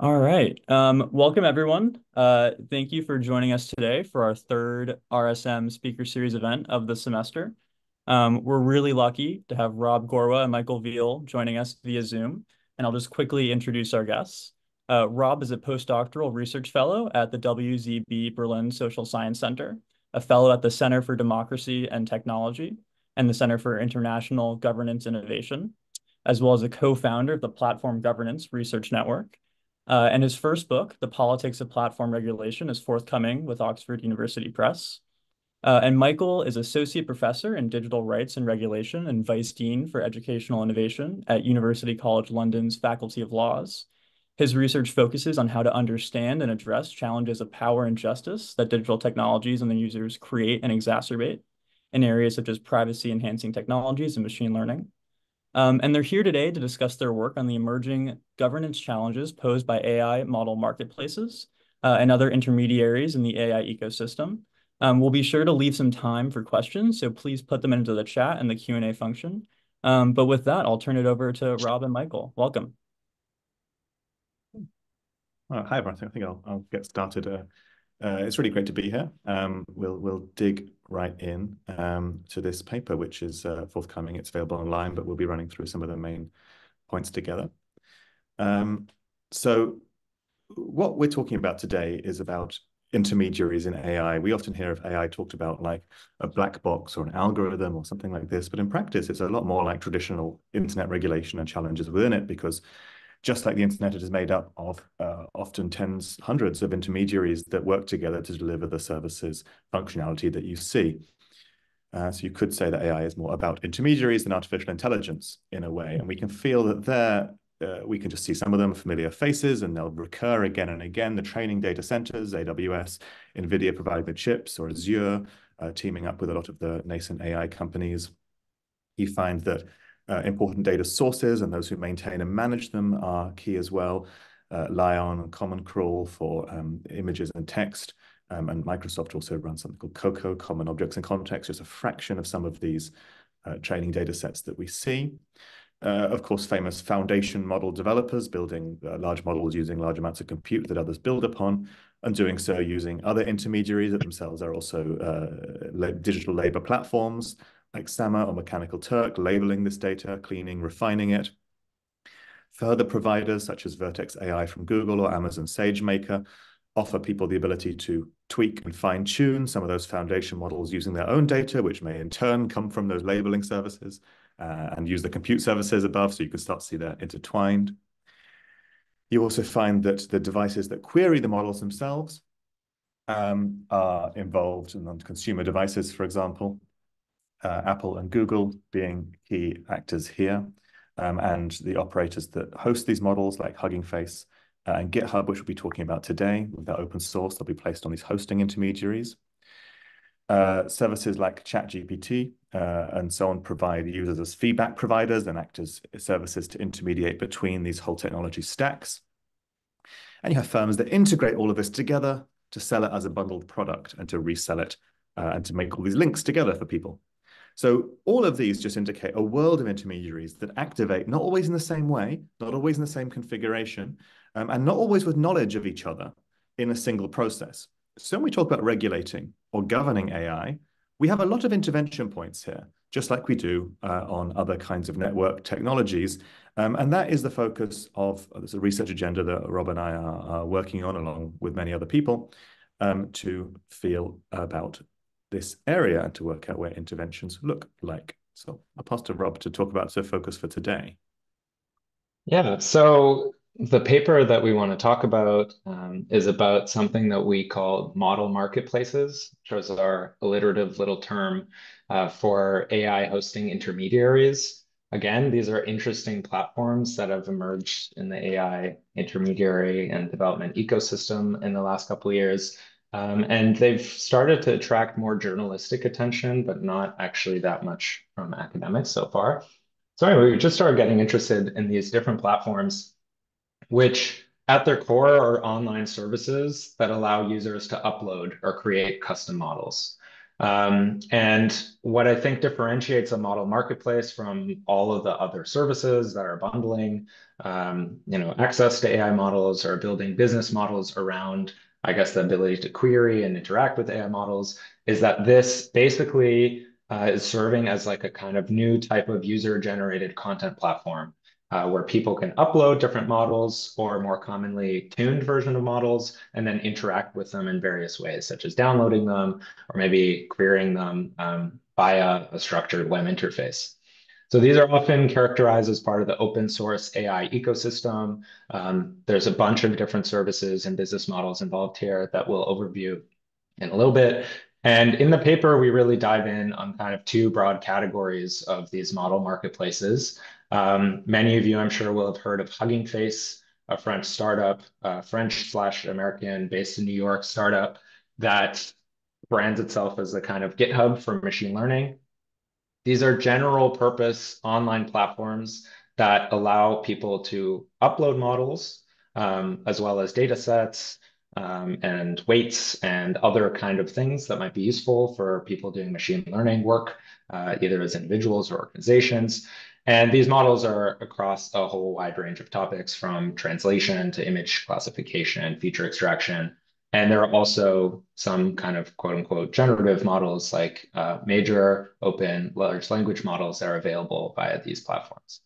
All right. Um, welcome, everyone. Uh, thank you for joining us today for our third RSM Speaker Series event of the semester. Um, we're really lucky to have Rob Gorwa and Michael Veale joining us via Zoom, and I'll just quickly introduce our guests. Uh, Rob is a postdoctoral research fellow at the WZB Berlin Social Science Center, a fellow at the Center for Democracy and Technology, and the Center for International Governance Innovation, as well as a co-founder of the Platform Governance Research Network, uh, and his first book, The Politics of Platform Regulation, is forthcoming with Oxford University Press. Uh, and Michael is Associate Professor in Digital Rights and Regulation and Vice Dean for Educational Innovation at University College London's Faculty of Laws. His research focuses on how to understand and address challenges of power and justice that digital technologies and their users create and exacerbate in areas such as privacy-enhancing technologies and machine learning. Um, and they're here today to discuss their work on the emerging governance challenges posed by AI model marketplaces uh, and other intermediaries in the AI ecosystem. Um, we'll be sure to leave some time for questions, so please put them into the chat and the Q&A function. Um, but with that, I'll turn it over to Rob and Michael. Welcome. Uh, hi, everyone. I think I'll, I'll get started. Uh, uh, it's really great to be here. Um, we'll we'll dig right in um, to this paper, which is uh, forthcoming. It's available online, but we'll be running through some of the main points together. Um, so what we're talking about today is about intermediaries in AI. We often hear of AI talked about like a black box or an algorithm or something like this, but in practice, it's a lot more like traditional internet regulation and challenges within it because just like the internet, it is made up of uh, often tens, hundreds of intermediaries that work together to deliver the services functionality that you see. Uh, so you could say that AI is more about intermediaries than artificial intelligence in a way. And we can feel that there, uh, we can just see some of them familiar faces and they'll recur again and again. The training data centers, AWS, NVIDIA providing the chips or Azure, uh, teaming up with a lot of the nascent AI companies. You find that important data sources and those who maintain and manage them are key as well. Uh, LAION and Common Crawl for um, images and text. Um, and Microsoft also runs something called COCO, Common Objects and Context, just a fraction of some of these uh, training data sets that we see. Uh, of course, famous foundation model developers building uh, large models using large amounts of compute that others build upon, and doing so using other intermediaries that themselves are also uh, digital labor platforms, like or Mechanical Turk, labeling this data, cleaning, refining it. Further providers such as Vertex AI from Google or Amazon SageMaker offer people the ability to tweak and fine tune some of those foundation models using their own data, which may in turn come from those labeling services uh, and use the compute services above so you can start to see they're intertwined. You also find that the devices that query the models themselves um, are involved in consumer devices, for example, uh, Apple and Google being key actors here, um, and the operators that host these models like Hugging Face uh, and GitHub, which we'll be talking about today. With their open source, they'll be placed on these hosting intermediaries. Uh, services like ChatGPT uh, and so on provide users as feedback providers and act as services to intermediate between these whole technology stacks. And you have firms that integrate all of this together to sell it as a bundled product and to resell it uh, and to make all these links together for people. So all of these just indicate a world of intermediaries that activate not always in the same way, not always in the same configuration, um, and not always with knowledge of each other in a single process. So when we talk about regulating or governing AI, we have a lot of intervention points here, just like we do uh, on other kinds of network technologies. Um, and that is the focus of uh, a research agenda that Rob and I are, are working on along with many other people um, to feel about this area and to work out where interventions look like. So I'll pass to Rob to talk about the focus for today. Yeah, so the paper that we want to talk about um, is about something that we call model marketplaces, which is our alliterative little term uh, for AI hosting intermediaries. Again, these are interesting platforms that have emerged in the AI intermediary and development ecosystem in the last couple of years um, and they've started to attract more journalistic attention, but not actually that much from academics so far. So anyway, we just started getting interested in these different platforms, which at their core are online services that allow users to upload or create custom models. Um, and what I think differentiates a model marketplace from all of the other services that are bundling, um, you know, access to AI models or building business models around, I guess, the ability to query and interact with AI models is that this basically uh, is serving as like a kind of new type of user-generated content platform uh, where people can upload different models or more commonly tuned version of models and then interact with them in various ways, such as downloading them or maybe querying them um, via a structured web interface. So these are often characterized as part of the open source AI ecosystem. Um, there's a bunch of different services and business models involved here that we'll overview in a little bit. And in the paper, we really dive in on kind of two broad categories of these model marketplaces. Um, many of you, I'm sure, will have heard of Hugging Face, a French startup, French slash American based in New York startup that brands itself as a kind of GitHub for machine learning. These are general purpose online platforms that allow people to upload models um, as well as data sets um, and weights and other kind of things that might be useful for people doing machine learning work, uh, either as individuals or organizations. And these models are across a whole wide range of topics from translation to image classification, feature extraction. And there are also some kind of quote unquote generative models like uh, major open large language models that are available via these platforms.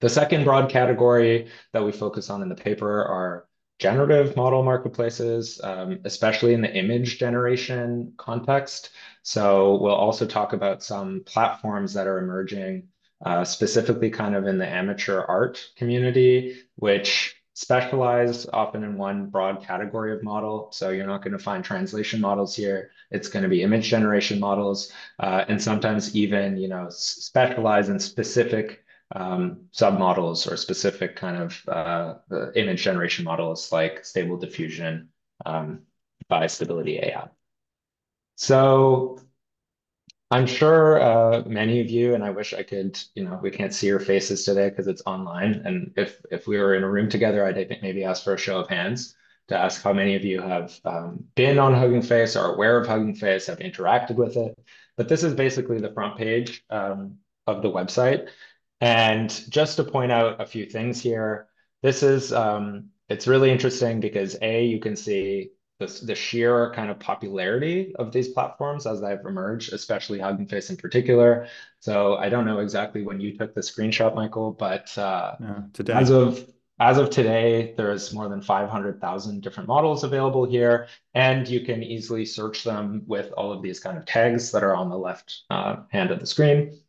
The second broad category that we focus on in the paper are generative model marketplaces, um, especially in the image generation context. So we'll also talk about some platforms that are emerging uh, specifically kind of in the amateur art community, which specialize often in one broad category of model. So you're not going to find translation models here. It's going to be image generation models, uh, and sometimes even you know specialize in specific um, submodels or specific kind of uh, image generation models like Stable Diffusion um, by Stability AI. So I'm sure uh, many of you, and I wish I could, you know, we can't see your faces today because it's online. And if if we were in a room together, I'd maybe ask for a show of hands to ask how many of you have um, been on Hugging Face, are aware of Hugging Face, have interacted with it. But this is basically the front page um, of the website. And just to point out a few things here, this is um, it's really interesting because A, you can see the, the sheer kind of popularity of these platforms as they've emerged, especially Hugging Face in particular. So I don't know exactly when you took the screenshot, Michael, but uh, yeah, today. as of as of today, there's more than 500,000 different models available here, and you can easily search them with all of these kind of tags that are on the left uh, hand of the screen.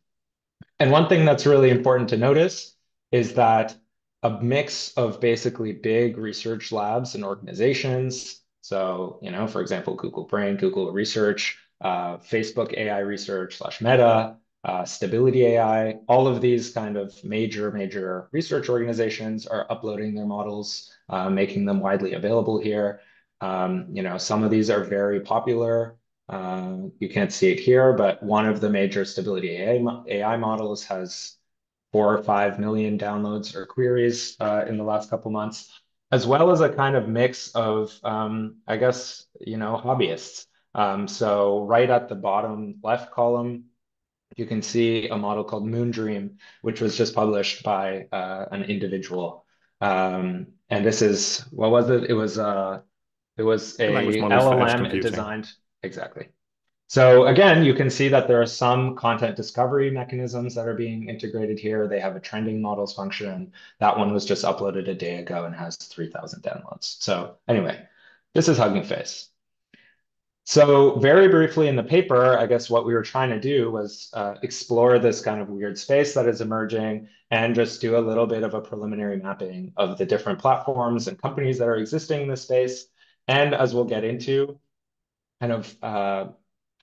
And one thing that's really important to notice is that a mix of basically big research labs and organizations so, you know, for example, Google Brain, Google Research, uh, Facebook AI Research slash Meta, uh, Stability AI, all of these kind of major, major research organizations are uploading their models, uh, making them widely available here. Um, you know, some of these are very popular. Uh, you can't see it here, but one of the major Stability AI, AI models has four or five million downloads or queries uh, in the last couple months as well as a kind of mix of, um, I guess, you know, hobbyists. Um, so right at the bottom left column, you can see a model called Moondream, which was just published by uh, an individual. Um, and this is, what was it? It was, uh, it was a LLM designed, exactly. So again, you can see that there are some content discovery mechanisms that are being integrated here. They have a trending models function. That one was just uploaded a day ago and has 3,000 downloads. So anyway, this is Hugging Face. So very briefly in the paper, I guess what we were trying to do was uh, explore this kind of weird space that is emerging and just do a little bit of a preliminary mapping of the different platforms and companies that are existing in this space. And as we'll get into, kind of uh,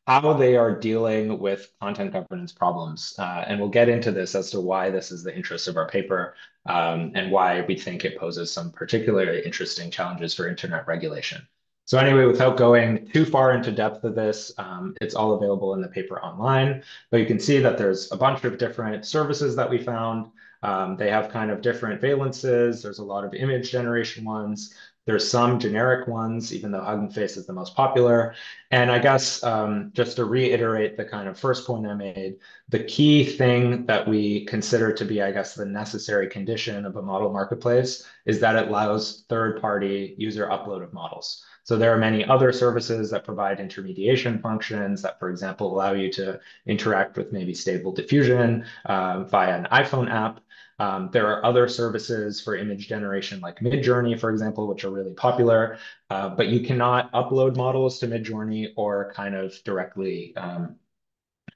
how they are dealing with content governance problems. Uh, and we'll get into this as to why this is the interest of our paper um, and why we think it poses some particularly interesting challenges for internet regulation. So anyway, without going too far into depth of this, um, it's all available in the paper online, but you can see that there's a bunch of different services that we found. Um, they have kind of different valences. There's a lot of image generation ones, There's some generic ones, even though Hugging Face is the most popular. And I guess um, just to reiterate the kind of first point I made, the key thing that we consider to be, I guess, the necessary condition of a model marketplace is that it allows third-party user upload of models. So there are many other services that provide intermediation functions that, for example, allow you to interact with maybe Stable Diffusion uh, via an iPhone app. Um, there are other services for image generation like Midjourney, for example, which are really popular, uh, but you cannot upload models to Midjourney or kind of directly um,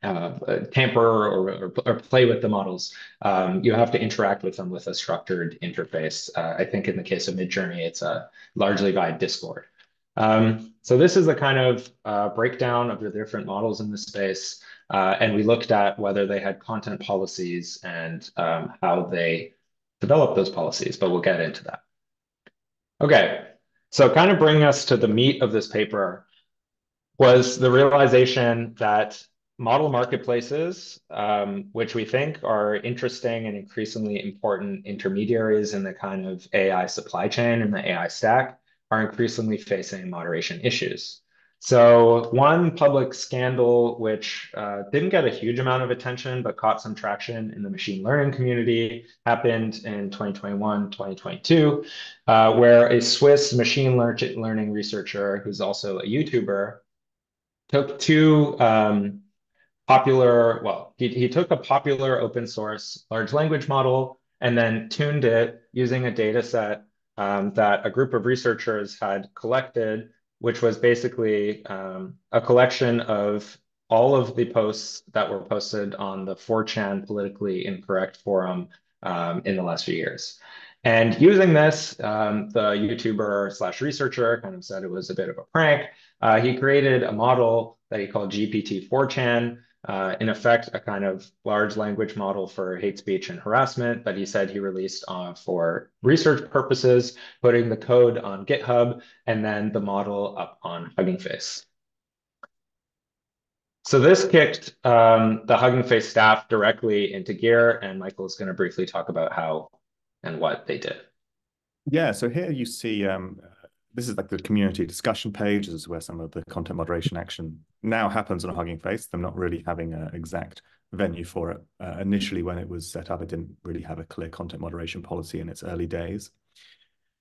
uh, tamper or, or, or, play with the models. Um, you have to interact with them with a structured interface. Uh, I think in the case of Midjourney, it's uh, largely via Discord. Um, so this is a kind of uh, breakdown of the different models in the space. Uh, and we looked at whether they had content policies and um, how they developed those policies, but we'll get into that. Okay, so kind of bringing us to the meat of this paper was the realization that model marketplaces, um, which we think are interesting and increasingly important intermediaries in the kind of AI supply chain and the AI stack, are increasingly facing moderation issues. So one public scandal, which uh, didn't get a huge amount of attention, but caught some traction in the machine learning community, happened in 2021, 2022, uh, where a Swiss machine learning researcher, who's also a YouTuber, took two um, popular, well, he, he took a popular open source large language model and then tuned it using a data set um, that a group of researchers had collected, which was basically um, a collection of all of the posts that were posted on the 4chan politically incorrect forum um, in the last few years. And using this, um, the YouTuber slash researcher kind of said it was a bit of a prank. Uh, he created a model that he called GPT-4chan, uh, in effect, a kind of large language model for hate speech and harassment that he said he released uh, for research purposes, putting the code on GitHub and then the model up on Hugging Face. So this kicked um, the Hugging Face staff directly into gear, and Michael is going to briefly talk about how and what they did. Yeah, so here you see um, this is like the community discussion page. This is where some of the content moderation action now happens on a Hugging Face. I'm not really having an exact venue for it. Uh, initially, when it was set up, it didn't really have a clear content moderation policy in its early days.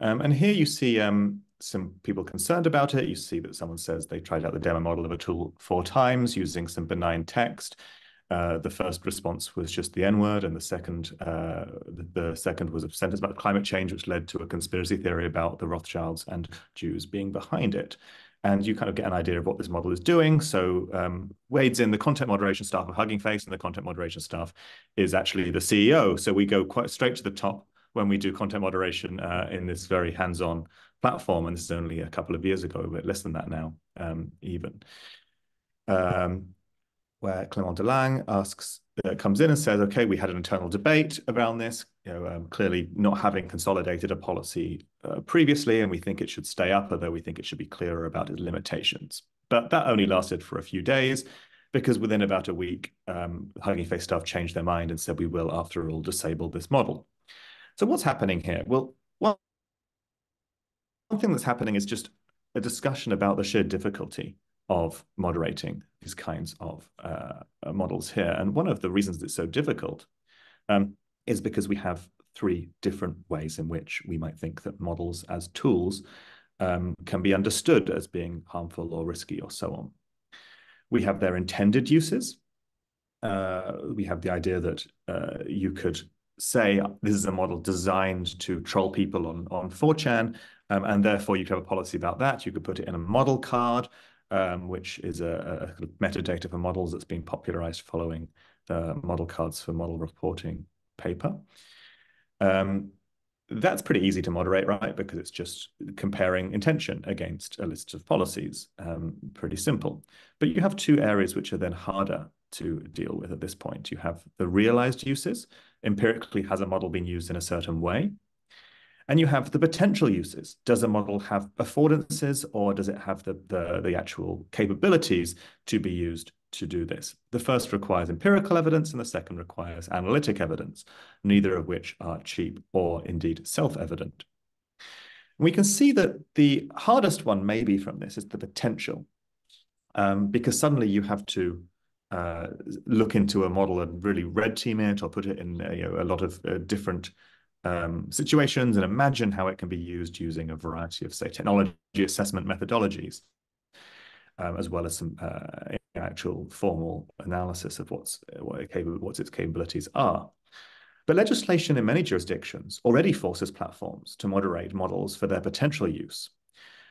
Um, and here you see um, some people concerned about it. You see that someone says they tried out the demo model of a tool four times using some benign text. Uh, the first response was just the N word, and the second, uh, the, the, second was a sentence about climate change, which led to a conspiracy theory about the Rothschilds and Jews being behind it. And you kind of get an idea of what this model is doing. So um, Wade's in the content moderation staff of Hugging Face, and the content moderation staff is actually the CEO. So we go quite straight to the top when we do content moderation uh, in this very hands-on platform. And this is only a couple of years ago, but less than that now, um, even. Um, where Clement Delangue asks, uh, comes in and says, okay, we had an internal debate around this, you know, um, clearly not having consolidated a policy uh, previously, and we think it should stay up, although we think it should be clearer about its limitations. But that only lasted for a few days because within about a week, um, Hugging Face staff changed their mind and said, we will, after all, disable this model. So what's happening here? Well, one thing that's happening is just a discussion about the sheer difficulty of moderating these kinds of uh, models here. And one of the reasons it's so difficult um, is because we have three different ways in which we might think that models as tools um, can be understood as being harmful or risky or so on. We have their intended uses. Uh, we have the idea that uh, you could say this is a model designed to troll people on, on 4chan, um, and therefore you could have a policy about that. You could put it in a model card, um, which is a, a, metadata for models that's been popularized following the model cards for model reporting paper. Um, that's pretty easy to moderate, right? Because it's just comparing intention against a list of policies. Um, pretty simple. But you have two areas which are then harder to deal with at this point. You have the realized uses. Empirically, has a model been used in a certain way? And you have the potential uses. Does a model have affordances or does it have the, the, the actual capabilities to be used to do this? The first requires empirical evidence and the second requires analytic evidence, neither of which are cheap or indeed self-evident. We can see that the hardest one maybe from this is the potential, um, because suddenly you have to uh, look into a model and really red team it or put it in you know, a lot of uh, different um, situations and imagine how it can be used using a variety of, say, technology assessment methodologies, um, as well as some uh, actual formal analysis of what's what, it capable, what its capabilities are. But legislation in many jurisdictions already forces platforms to moderate models for their potential use.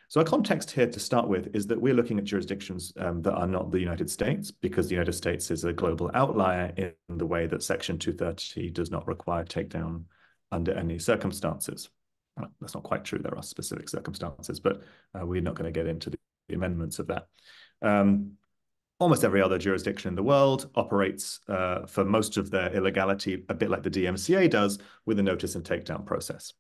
So our context here to start with is that we're looking at jurisdictions um, that are not the United States because the United States is a global outlier in the way that Section 230 does not require takedown under any circumstances. That's not quite true. There are specific circumstances, but uh, we're not going to get into the, the amendments of that. Um, almost every other jurisdiction in the world operates uh, for most of their illegality a bit like the DMCA does with a notice and takedown process.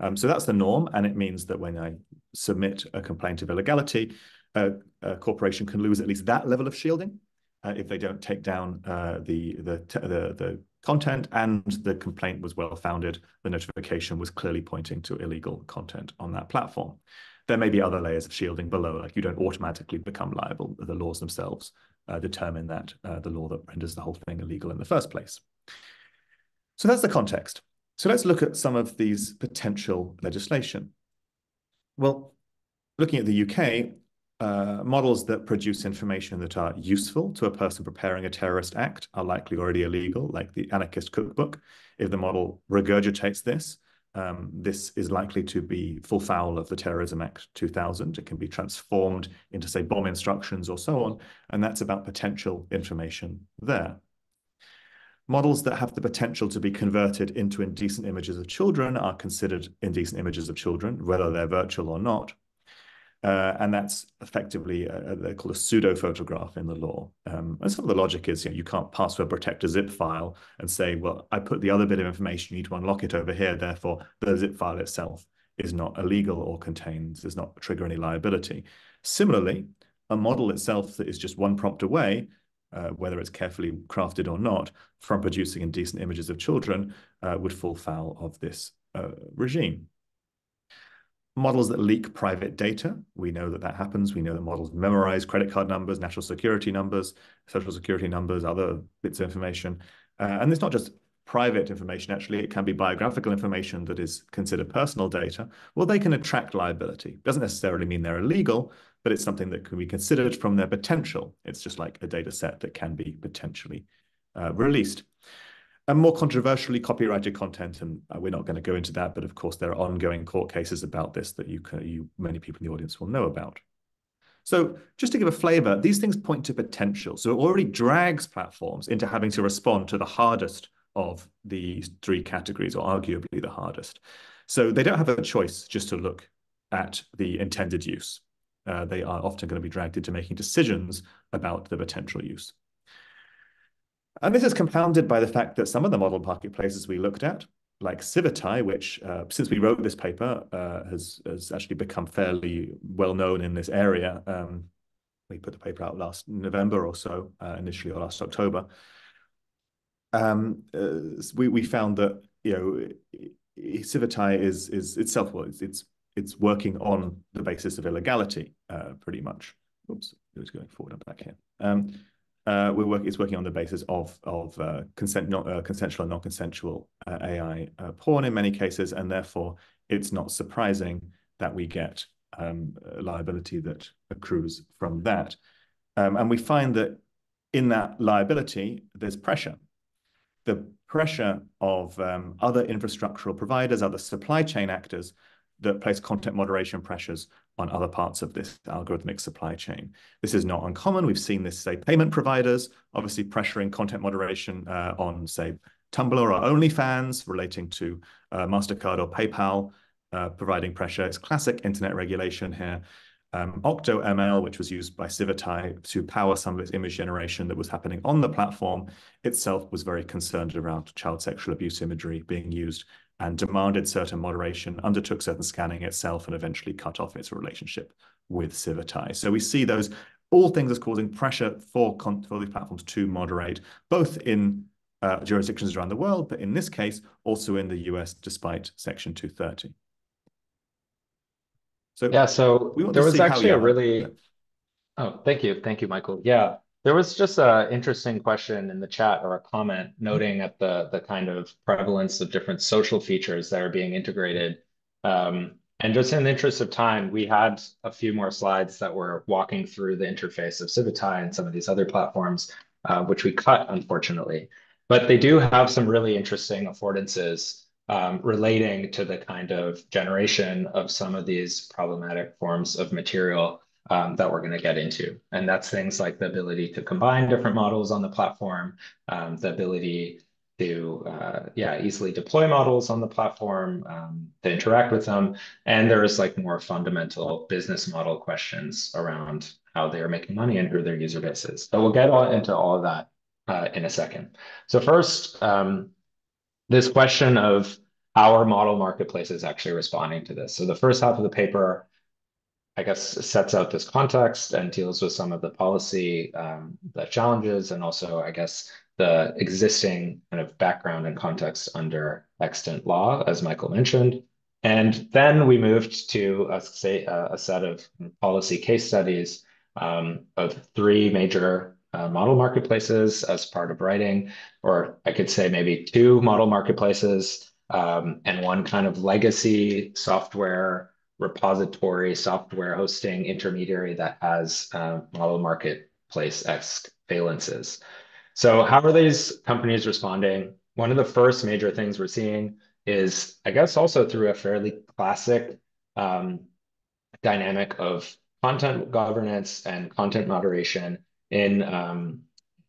Um, so that's the norm, and it means that when I submit a complaint of illegality, uh, a corporation can lose at least that level of shielding uh, if they don't take down uh, the, the, the, the content and the complaint was well founded, the notification was clearly pointing to illegal content on that platform. There may be other layers of shielding below, like you don't automatically become liable. The laws themselves uh, determine that uh, the law that renders the whole thing illegal in the first place. So that's the context. So let's look at some of these potential legislation. Well, looking at the UK, uh, models that produce information that are useful to a person preparing a terrorist act are likely already illegal, like the anarchist cookbook. If the model regurgitates this, um, this is likely to be full foul of the Terrorism Act 2000. It can be transformed into, say, bomb instructions or so on, and that's about potential information there. Models that have the potential to be converted into indecent images of children are considered indecent images of children, whether they're virtual or not. Uh, and that's effectively a, they're called a pseudo photograph in the law. Um, and some of the logic is you, know, you can't password protect a zip file and say, well, I put the other bit of information, you need to unlock it over here. Therefore, the zip file itself is not illegal or contains, does not trigger any liability. Similarly, a model itself that is just one prompt away, uh, whether it's carefully crafted or not, from producing indecent images of children uh, would fall foul of this uh, regime models that leak private data. We know that that happens. We know that models memorize credit card numbers, national security numbers, social security numbers, other bits of information. Uh, and it's not just private information, actually, it can be biographical information that is considered personal data. Well, they can attract liability. Doesn't necessarily mean they're illegal, but it's something that can be considered from their potential. It's just like a data set that can be potentially uh, released and more controversially copyrighted content and uh, we're not going to go into that but of course there are ongoing court cases about this that you can you many people in the audience will know about. So just to give a flavor these things point to potential. So it already drags platforms into having to respond to the hardest of these three categories or arguably the hardest. So they don't have a choice just to look at the intended use. Uh, they are often going to be dragged into making decisions about the potential use and this is compounded by the fact that some of the model marketplaces we looked at, like Civitai, which uh, since we wrote this paper uh, has, has actually become fairly well known in this area. Um, we put the paper out last November or so, uh, initially or last October. Um, uh, we, we found that, you know, Civitai is, is itself, well, it's, it's, it's working on the basis of illegality, uh, pretty much. Oops, it was going forward and back here. Um, uh, we're working, it's working on the basis of, of uh, consent, not, uh, consensual and non-consensual uh, AI uh, porn in many cases, and therefore it's not surprising that we get um, liability that accrues from that. Um, and we find that in that liability, there's pressure. The pressure of um, other infrastructural providers, other supply chain actors that place content moderation pressures on other parts of this algorithmic supply chain. This is not uncommon. We've seen this, say, payment providers, obviously pressuring content moderation uh, on, say, Tumblr or OnlyFans relating to uh, MasterCard or PayPal, uh, providing pressure. It's classic internet regulation here. Um, OctoML, which was used by Civitai to power some of its image generation that was happening on the platform, itself was very concerned around child sexual abuse imagery being used and demanded certain moderation, undertook certain scanning itself, and eventually cut off its relationship with Civitai. So we see those all things as causing pressure for, for these platforms to moderate, both in uh, jurisdictions around the world, but in this case, also in the US, despite Section 230. So Yeah, so there was actually a really. Oh, thank you. Thank you, Michael. Yeah, there was just an interesting question in the chat or a comment noting at the the kind of prevalence of different social features that are being integrated. Um, and just in the interest of time, we had a few more slides that were walking through the interface of Civitai and some of these other platforms, uh, which we cut, unfortunately. But they do have some really interesting affordances um, relating to the kind of generation of some of these problematic forms of material um, that we're going to get into. And that's things like the ability to combine different models on the platform, um, the ability to uh, yeah easily deploy models on the platform, um, to interact with them, and there's like more fundamental business model questions around how they are making money and who their user base is. So we'll get all into all of that uh, in a second. So first, um, this question of how our model marketplace is actually responding to this. So the first half of the paper I guess, sets out this context and deals with some of the policy, um, the challenges, and also, I guess, the existing kind of background and context under extant law, as Michael mentioned. And then we moved to a, say, a set of policy case studies um, of three major uh, model marketplaces as part of writing, or I could say maybe two model marketplaces um, and one kind of legacy software repository software hosting intermediary that has uh, model marketplace-esque valences. So how are these companies responding? One of the first major things we're seeing is, I guess, also through a fairly classic um, dynamic of content governance and content moderation in, um,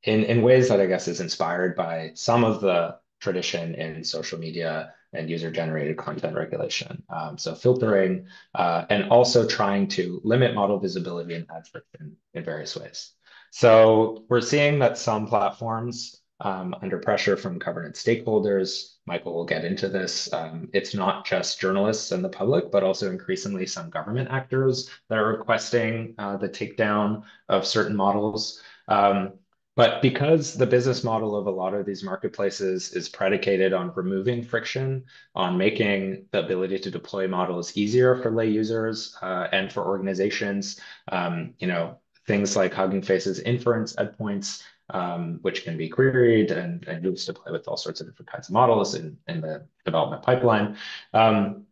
in, in ways that I guess is inspired by some of the tradition in social media and user-generated content regulation. Um, so filtering uh, and also trying to limit model visibility and add friction in various ways. So we're seeing that some platforms um, under pressure from governance stakeholders, Michael will get into this, um, it's not just journalists and the public, but also increasingly some government actors that are requesting uh, the takedown of certain models. Um, but because the business model of a lot of these marketplaces is predicated on removing friction, on making the ability to deploy models easier for lay users uh, and for organizations, um, you know, things like Hugging Face's inference endpoints, um, which can be queried and, and used to play with all sorts of different kinds of models in, in the development pipeline. Um,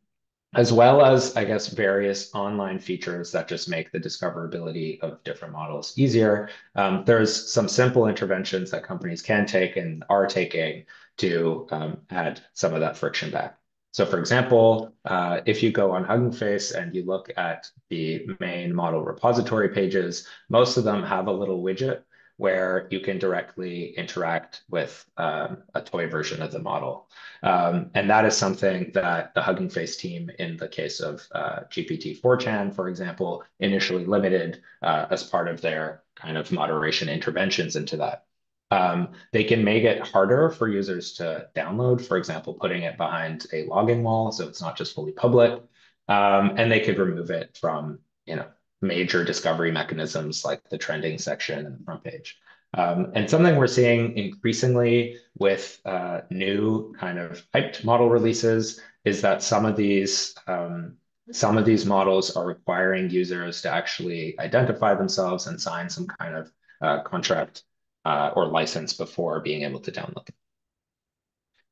as well as, I guess, various online features that just make the discoverability of different models easier. Um, there's some simple interventions that companies can take and are taking to um, add some of that friction back. So for example, uh, if you go on Hugging Face and you look at the main model repository pages, most of them have a little widget where you can directly interact with um, a toy version of the model. Um, and that is something that the Hugging Face team, in the case of uh, GPT-4chan, for example, initially limited uh, as part of their kind of moderation interventions into that. Um, they can make it harder for users to download, for example, putting it behind a login wall so it's not just fully public. Um, and they could remove it from, you know, major discovery mechanisms like the trending section and the front page. Um, and something we're seeing increasingly with uh, new kind of hyped model releases is that some of these um, some of these models are requiring users to actually identify themselves and sign some kind of uh, contract uh, or license before being able to download. them.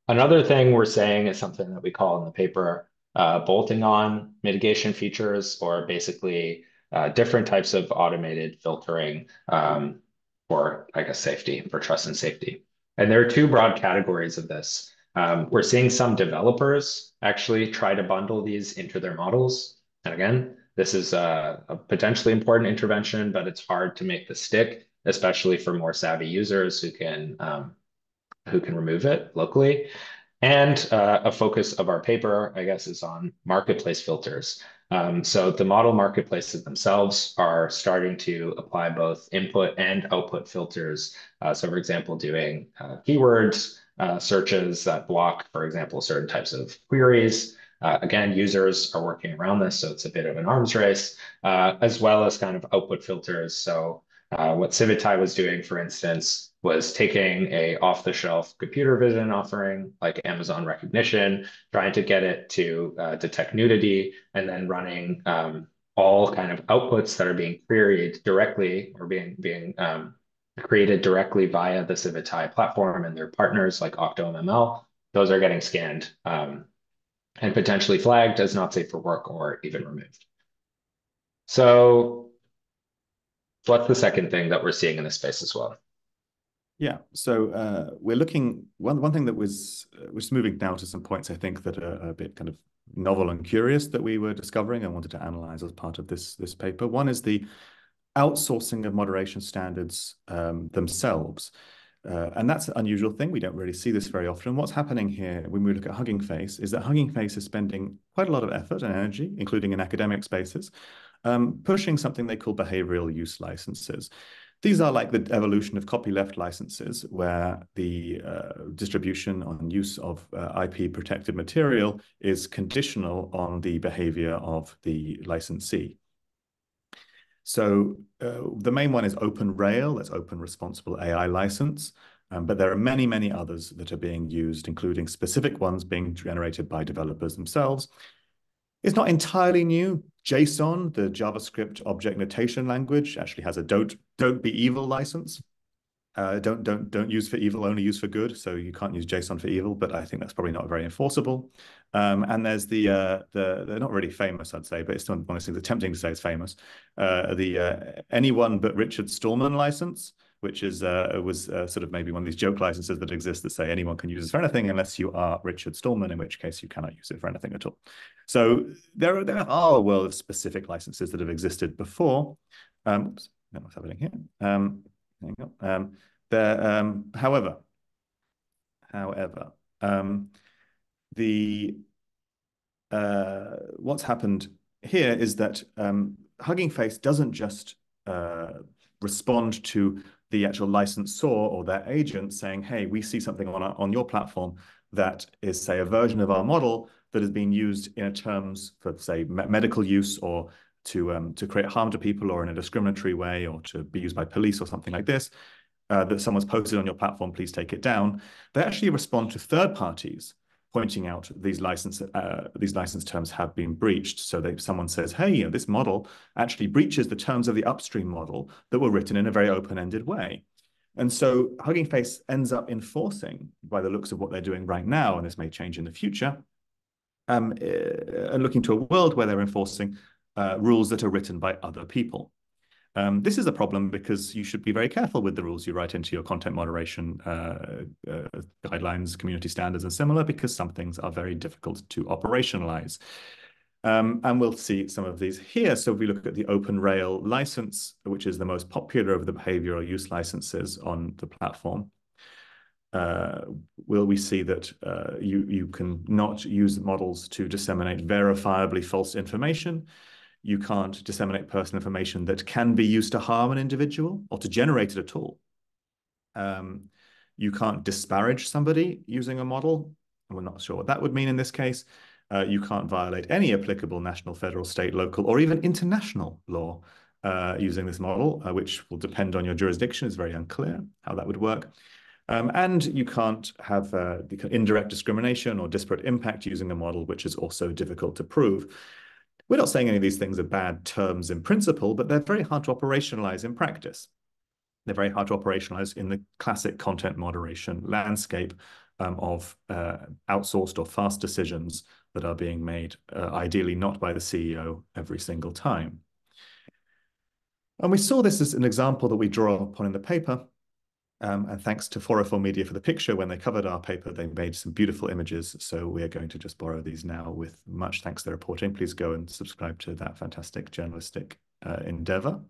Another thing we're saying is something that we call in the paper uh, bolting on mitigation features or basically uh, different types of automated filtering um, for, I guess, safety, for trust and safety. And there are two broad categories of this. Um, we're seeing some developers actually try to bundle these into their models. And again, this is a, a potentially important intervention, but it's hard to make the stick, especially for more savvy users who can um, who can remove it locally. And uh, a focus of our paper, I guess, is on marketplace filters. Um, so the model marketplaces themselves are starting to apply both input and output filters. Uh, so for example, doing uh, keywords uh, searches that block, for example, certain types of queries. Uh, again, users are working around this, so it's a bit of an arms race, uh, as well as kind of output filters. So what Civitai was doing, for instance, was taking a off-the-shelf computer vision offering like Amazon Rekognition, trying to get it to uh, detect nudity, and then running um, all kind of outputs that are being queried directly or being being um, created directly via the Civitai platform and their partners like OctoML, those are getting scanned um, and potentially flagged as not safe for work or even removed. So what's the second thing that we're seeing in this space as well? Yeah, so uh, we're looking one one thing that was uh, was moving now to some points I think that are a bit kind of novel and curious that we were discovering and wanted to analyze as part of this this paper. One is the outsourcing of moderation standards um, themselves. Uh, and that's an unusual thing. We don't really see this very often. What's happening here when we look at Hugging Face is that Hugging Face is spending quite a lot of effort and energy, including in academic spaces, um, pushing something they call behavioral use licenses. These are like the evolution of copyleft licenses, where the uh, distribution on use of uh, IP protected material is conditional on the behavior of the licensee. So uh, the main one is OpenRAIL, that's Open Responsible AI License. Um, but there are many, many others that are being used, including specific ones being generated by developers themselves. It's not entirely new. JSON, the JavaScript object notation language, actually has a don't don't be evil license. Uh, don't don't don't use for evil, only use for good. So you can't use JSON for evil, but I think that's probably not very enforceable. Um, and there's the uh, the they're not really famous, I'd say, but it's one of those things. Tempting to say it's famous. Uh, the uh, anyone but Richard Stallman license, which is uh, was uh, sort of maybe one of these joke licenses that exist that say anyone can use it for anything unless you are Richard Stallman, in which case you cannot use it for anything at all. So there are, there are a world of specific licenses that have existed before. Um, what's happening here? Um, Hang on. Um, there, um, however, however, um, the uh, what's happened here is that um, Hugging Face doesn't just uh, respond to the actual licensor or their agent saying, "Hey, we see something on our, on your platform that is, say, a version of our model that has been used in terms for, say, me medical use or to um, to create harm to people or in a discriminatory way or to be used by police or something like this, uh, that someone's posted on your platform, please take it down. They actually respond to third parties pointing out these license uh, these license terms have been breached. So they, someone says, hey, you know, this model actually breaches the terms of the upstream model that were written in a very open-ended way. And so Hugging Face ends up enforcing, by the looks of what they're doing right now, and this may change in the future, um, uh, and looking to a world where they're enforcing uh, rules that are written by other people. Um, this is a problem because you should be very careful with the rules you write into your content moderation uh, uh, guidelines, community standards, and similar, because some things are very difficult to operationalize. Um, and we'll see some of these here. So if we look at the OpenRAIL license, which is the most popular of the behavioral use licenses on the platform, uh, will we see that uh, you, you can not use models to disseminate verifiably false information, you can't disseminate personal information that can be used to harm an individual or to generate it at all. Um, you can't disparage somebody using a model. We're not sure what that would mean in this case. Uh, you can't violate any applicable national, federal, state, local, or even international law uh, using this model, uh, which will depend on your jurisdiction. It's very unclear how that would work. Um, and you can't have uh, indirect discrimination or disparate impact using a model, which is also difficult to prove. We're not saying any of these things are bad terms in principle, but they're very hard to operationalize in practice. They're very hard to operationalize in the classic content moderation landscape um, of uh, outsourced or fast decisions that are being made, uh, ideally not by the CEO every single time. And we saw this as an example that we draw upon in the paper um, and thanks to 404 Media for the picture, when they covered our paper, they made some beautiful images. So we are going to just borrow these now with much thanks to their reporting. Please go and subscribe to that fantastic journalistic uh, endeavor.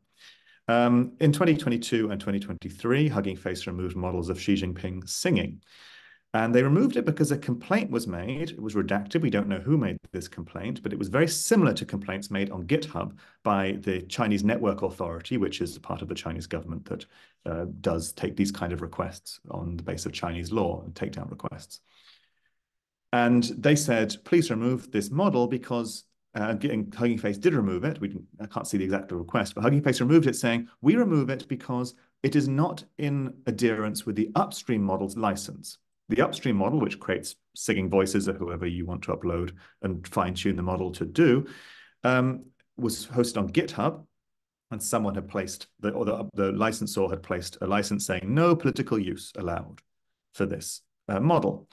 Um, in 2022 and 2023, Hugging Face removed models of Xi Jinping singing. And they removed it because a complaint was made. It was redacted. We don't know who made this complaint, but it was very similar to complaints made on GitHub by the Chinese Network Authority, which is part of the Chinese government that uh, does take these kind of requests on the basis of Chinese law and takedown requests. And they said, please remove this model because uh, Hugging Face did remove it. We I can't see the exact request, but Hugging Face removed it saying, we remove it because it is not in adherence with the upstream model's license. The upstream model, which creates singing voices or whoever you want to upload and fine tune the model to do, um, was hosted on GitHub, and someone had placed the or the, the licensor had placed a license saying no political use allowed for this uh, model.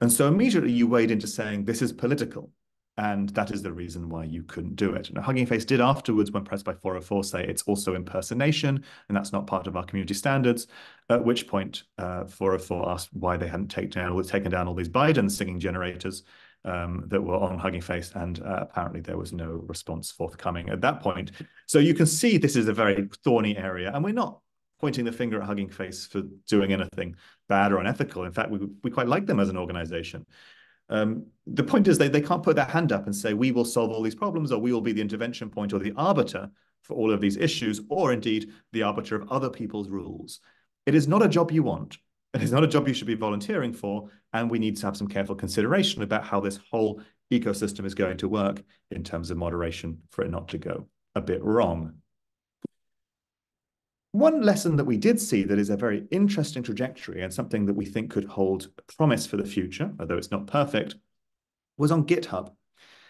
And so immediately you wade into saying this is political. And that is the reason why you couldn't do it. Now, Hugging Face did afterwards, when pressed by 404, say it's also impersonation, and that's not part of our community standards. At which point, uh, 404 asked why they hadn't taken down, taken down all these Biden singing generators um, that were on Hugging Face, and uh, apparently there was no response forthcoming at that point. So you can see this is a very thorny area, and we're not pointing the finger at Hugging Face for doing anything bad or unethical. In fact, we, we quite like them as an organization. Um, the point is they, they can't put their hand up and say, we will solve all these problems, or we will be the intervention point or the arbiter for all of these issues, or indeed the arbiter of other people's rules. It is not a job you want. It is not a job you should be volunteering for. And we need to have some careful consideration about how this whole ecosystem is going to work in terms of moderation for it not to go a bit wrong. One lesson that we did see that is a very interesting trajectory and something that we think could hold promise for the future, although it's not perfect, was on GitHub.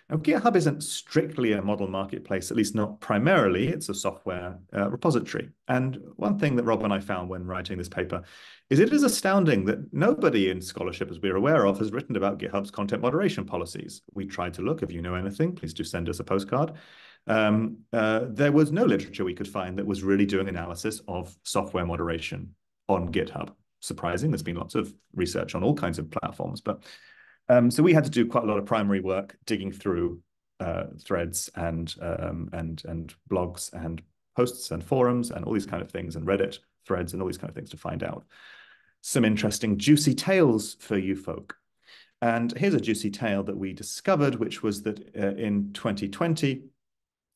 Now, GitHub isn't strictly a model marketplace, at least not primarily. It's a software uh, repository. And one thing that Rob and I found when writing this paper is it is astounding that nobody in scholarship, as we're aware of, has written about GitHub's content moderation policies. We tried to look. If you know anything, please do send us a postcard um, uh, there was no literature we could find that was really doing analysis of software moderation on GitHub. Surprising, there's been lots of research on all kinds of platforms, but um, so we had to do quite a lot of primary work digging through uh, threads and um, and and blogs and posts and forums and all these kind of things and Reddit threads and all these kind of things to find out some interesting juicy tales for you folk. And here's a juicy tale that we discovered, which was that uh, in 2020,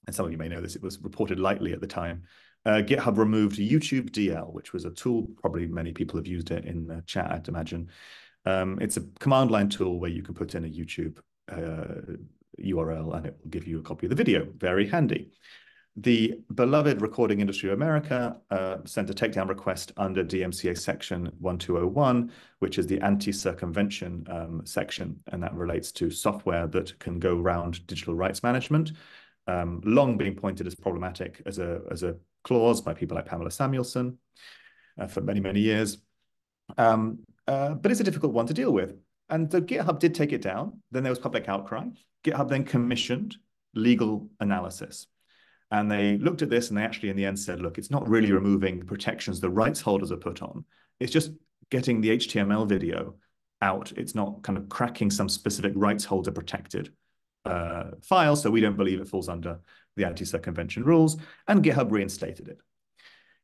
and some of you may know this, it was reported lightly at the time. Uh, GitHub removed YouTube DL, which was a tool, probably many people have used it in the chat, I'd imagine. Um, it's a command line tool where you can put in a YouTube uh, URL and it will give you a copy of the video. Very handy. The beloved Recording Industry of America uh, sent a takedown request under DMCA section 1201, which is the anti-circumvention um, section, and that relates to software that can go around digital rights management um, long being pointed as problematic as a, as a clause by people like Pamela Samuelson uh, for many, many years. Um, uh, but it's a difficult one to deal with. And so GitHub did take it down. Then there was public outcry. GitHub then commissioned legal analysis. And they looked at this and they actually, in the end, said, look, it's not really removing protections the rights holders are put on. It's just getting the HTML video out. It's not kind of cracking some specific rights holder protected uh, file, so we don't believe it falls under the anti-circumvention rules, and GitHub reinstated it.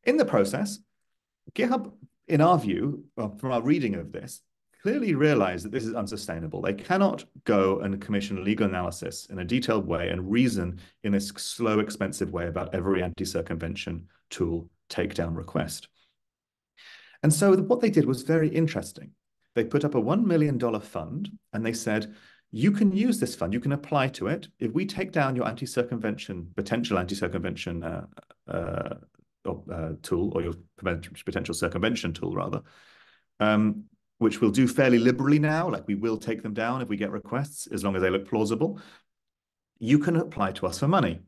In the process, GitHub, in our view, well, from our reading of this, clearly realized that this is unsustainable. They cannot go and commission legal analysis in a detailed way and reason in this slow, expensive way about every anti-circumvention tool takedown request. And so what they did was very interesting. They put up a $1 million fund and they said, you can use this fund, you can apply to it. If we take down your anti-circumvention, potential anti-circumvention uh, uh, uh, tool, or your potential circumvention tool rather, um, which we'll do fairly liberally now, like we will take them down if we get requests, as long as they look plausible, you can apply to us for money.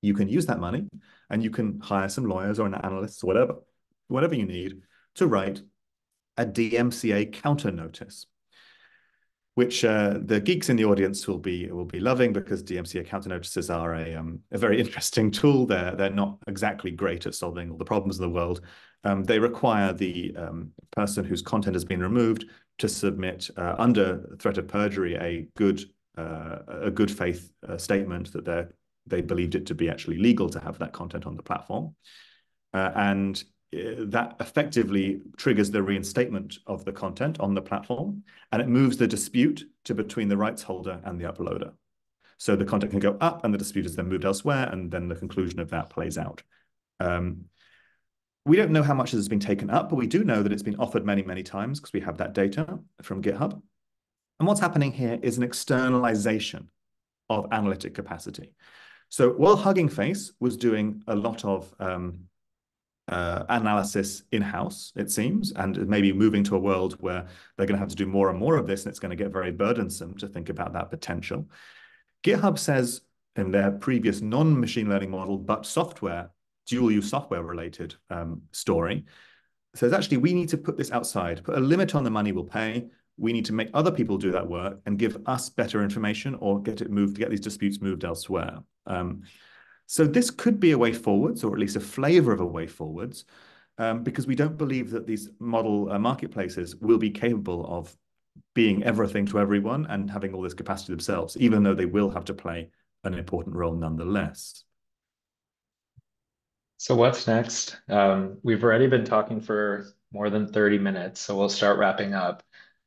You can use that money and you can hire some lawyers or an analyst or whatever, whatever you need to write a DMCA counter notice which uh, the geeks in the audience will be will be loving because DMCA counter notices are a um, a very interesting tool. They're they're not exactly great at solving all the problems in the world. Um, they require the um, person whose content has been removed to submit uh, under threat of perjury a good uh, a good faith uh, statement that they they believed it to be actually legal to have that content on the platform. Uh, and that effectively triggers the reinstatement of the content on the platform, and it moves the dispute to between the rights holder and the uploader. So the content can go up and the dispute is then moved elsewhere, and then the conclusion of that plays out. Um, we don't know how much has been taken up, but we do know that it's been offered many, many times because we have that data from GitHub. And what's happening here is an externalization of analytic capacity. So while Hugging Face was doing a lot of um, uh, analysis in-house, it seems, and maybe moving to a world where they're going to have to do more and more of this, and it's going to get very burdensome to think about that potential. GitHub says, in their previous non-machine learning model, but software, dual use software related um, story, says actually we need to put this outside, put a limit on the money we'll pay. We need to make other people do that work and give us better information or get it moved, to get these disputes moved elsewhere. Um, so this could be a way forwards, or at least a flavor of a way forwards, um, because we don't believe that these model uh, marketplaces will be capable of being everything to everyone and having all this capacity themselves, even though they will have to play an important role nonetheless. So what's next? Um, we've already been talking for more than 30 minutes, so we'll start wrapping up.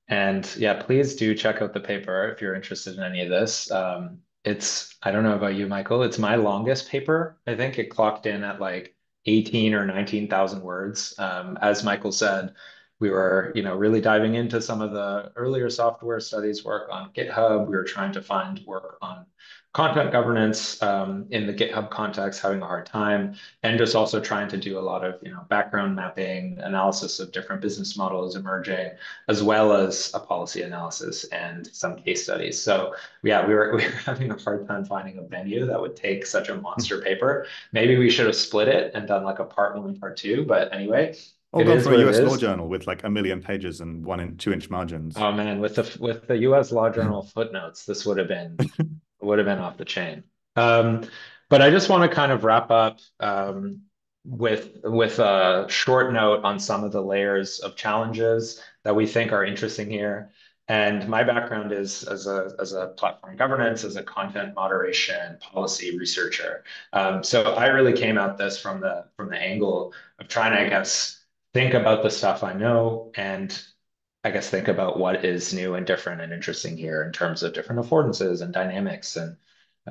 And yeah, please do check out the paper if you're interested in any of this. Um, it's, I don't know about you, Michael, it's my longest paper. I think it clocked in at like 18 or 19,000 words. Um, as Michael said, we were, you know, really diving into some of the earlier software studies work on GitHub. We were trying to find work on content governance um, in the GitHub context, having a hard time, and just also trying to do a lot of you know background mapping, analysis of different business models emerging, as well as a policy analysis and some case studies. So yeah, we were we were having a hard time finding a venue that would take such a monster paper. Maybe we should have split it and done like a part one, part two. But anyway, or gone for a US law journal with like a million pages and one in two inch margins. Oh man, with the with the US law journal footnotes, this would have been would have been off the chain. Um, but I just want to kind of wrap up um, with with a short note on some of the layers of challenges that we think are interesting here. And my background is as a as a platform governance, as a content moderation policy researcher. Um, so I really came at this from the from the angle of trying to, I guess, think about the stuff I know and I guess, think about what is new and different and interesting here in terms of different affordances and dynamics and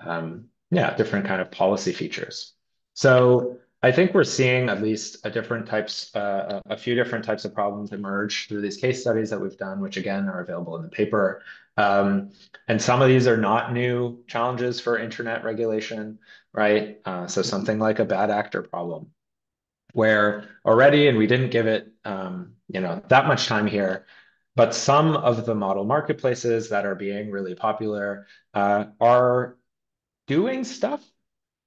um, yeah, different kind of policy features. So I think we're seeing at least a different types, uh, a few different types of problems emerge through these case studies that we've done, which again are available in the paper. Um, and some of these are not new challenges for internet regulation, right? Uh, so something like a bad actor problem, where already, and we didn't give it, um, you know, that much time here, but some of the model marketplaces that are being really popular uh, are doing stuff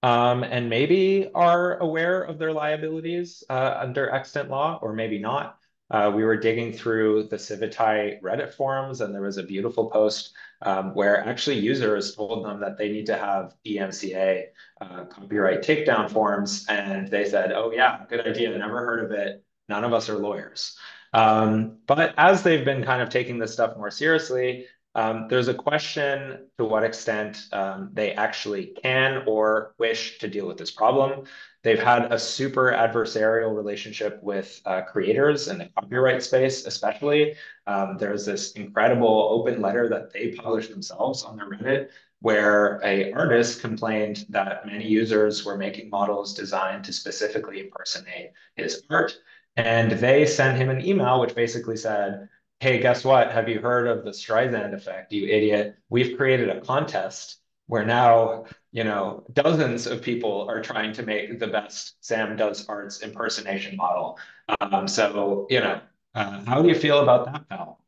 um, and maybe are aware of their liabilities uh, under extant law, or maybe not. Uh, we were digging through the Civitai Reddit forums, and there was a beautiful post um, where actually users told them that they need to have DMCA uh, copyright takedown forms, and they said, "Oh yeah, good idea. Never heard of it. None of us are lawyers." Um, but as they've been kind of taking this stuff more seriously, um, there's a question to what extent um, they actually can or wish to deal with this problem. They've had a super adversarial relationship with uh, creators in the copyright space, especially. Um, there's this incredible open letter that they published themselves on their Reddit where a artist complained that many users were making models designed to specifically impersonate his art. And they sent him an email which basically said, Hey, guess what? Have you heard of the Streisand effect, you idiot? We've created a contest where now, you know, dozens of people are trying to make the best Sam Does Arts impersonation model. Um, so, you know, uh, how do you feel about that, pal?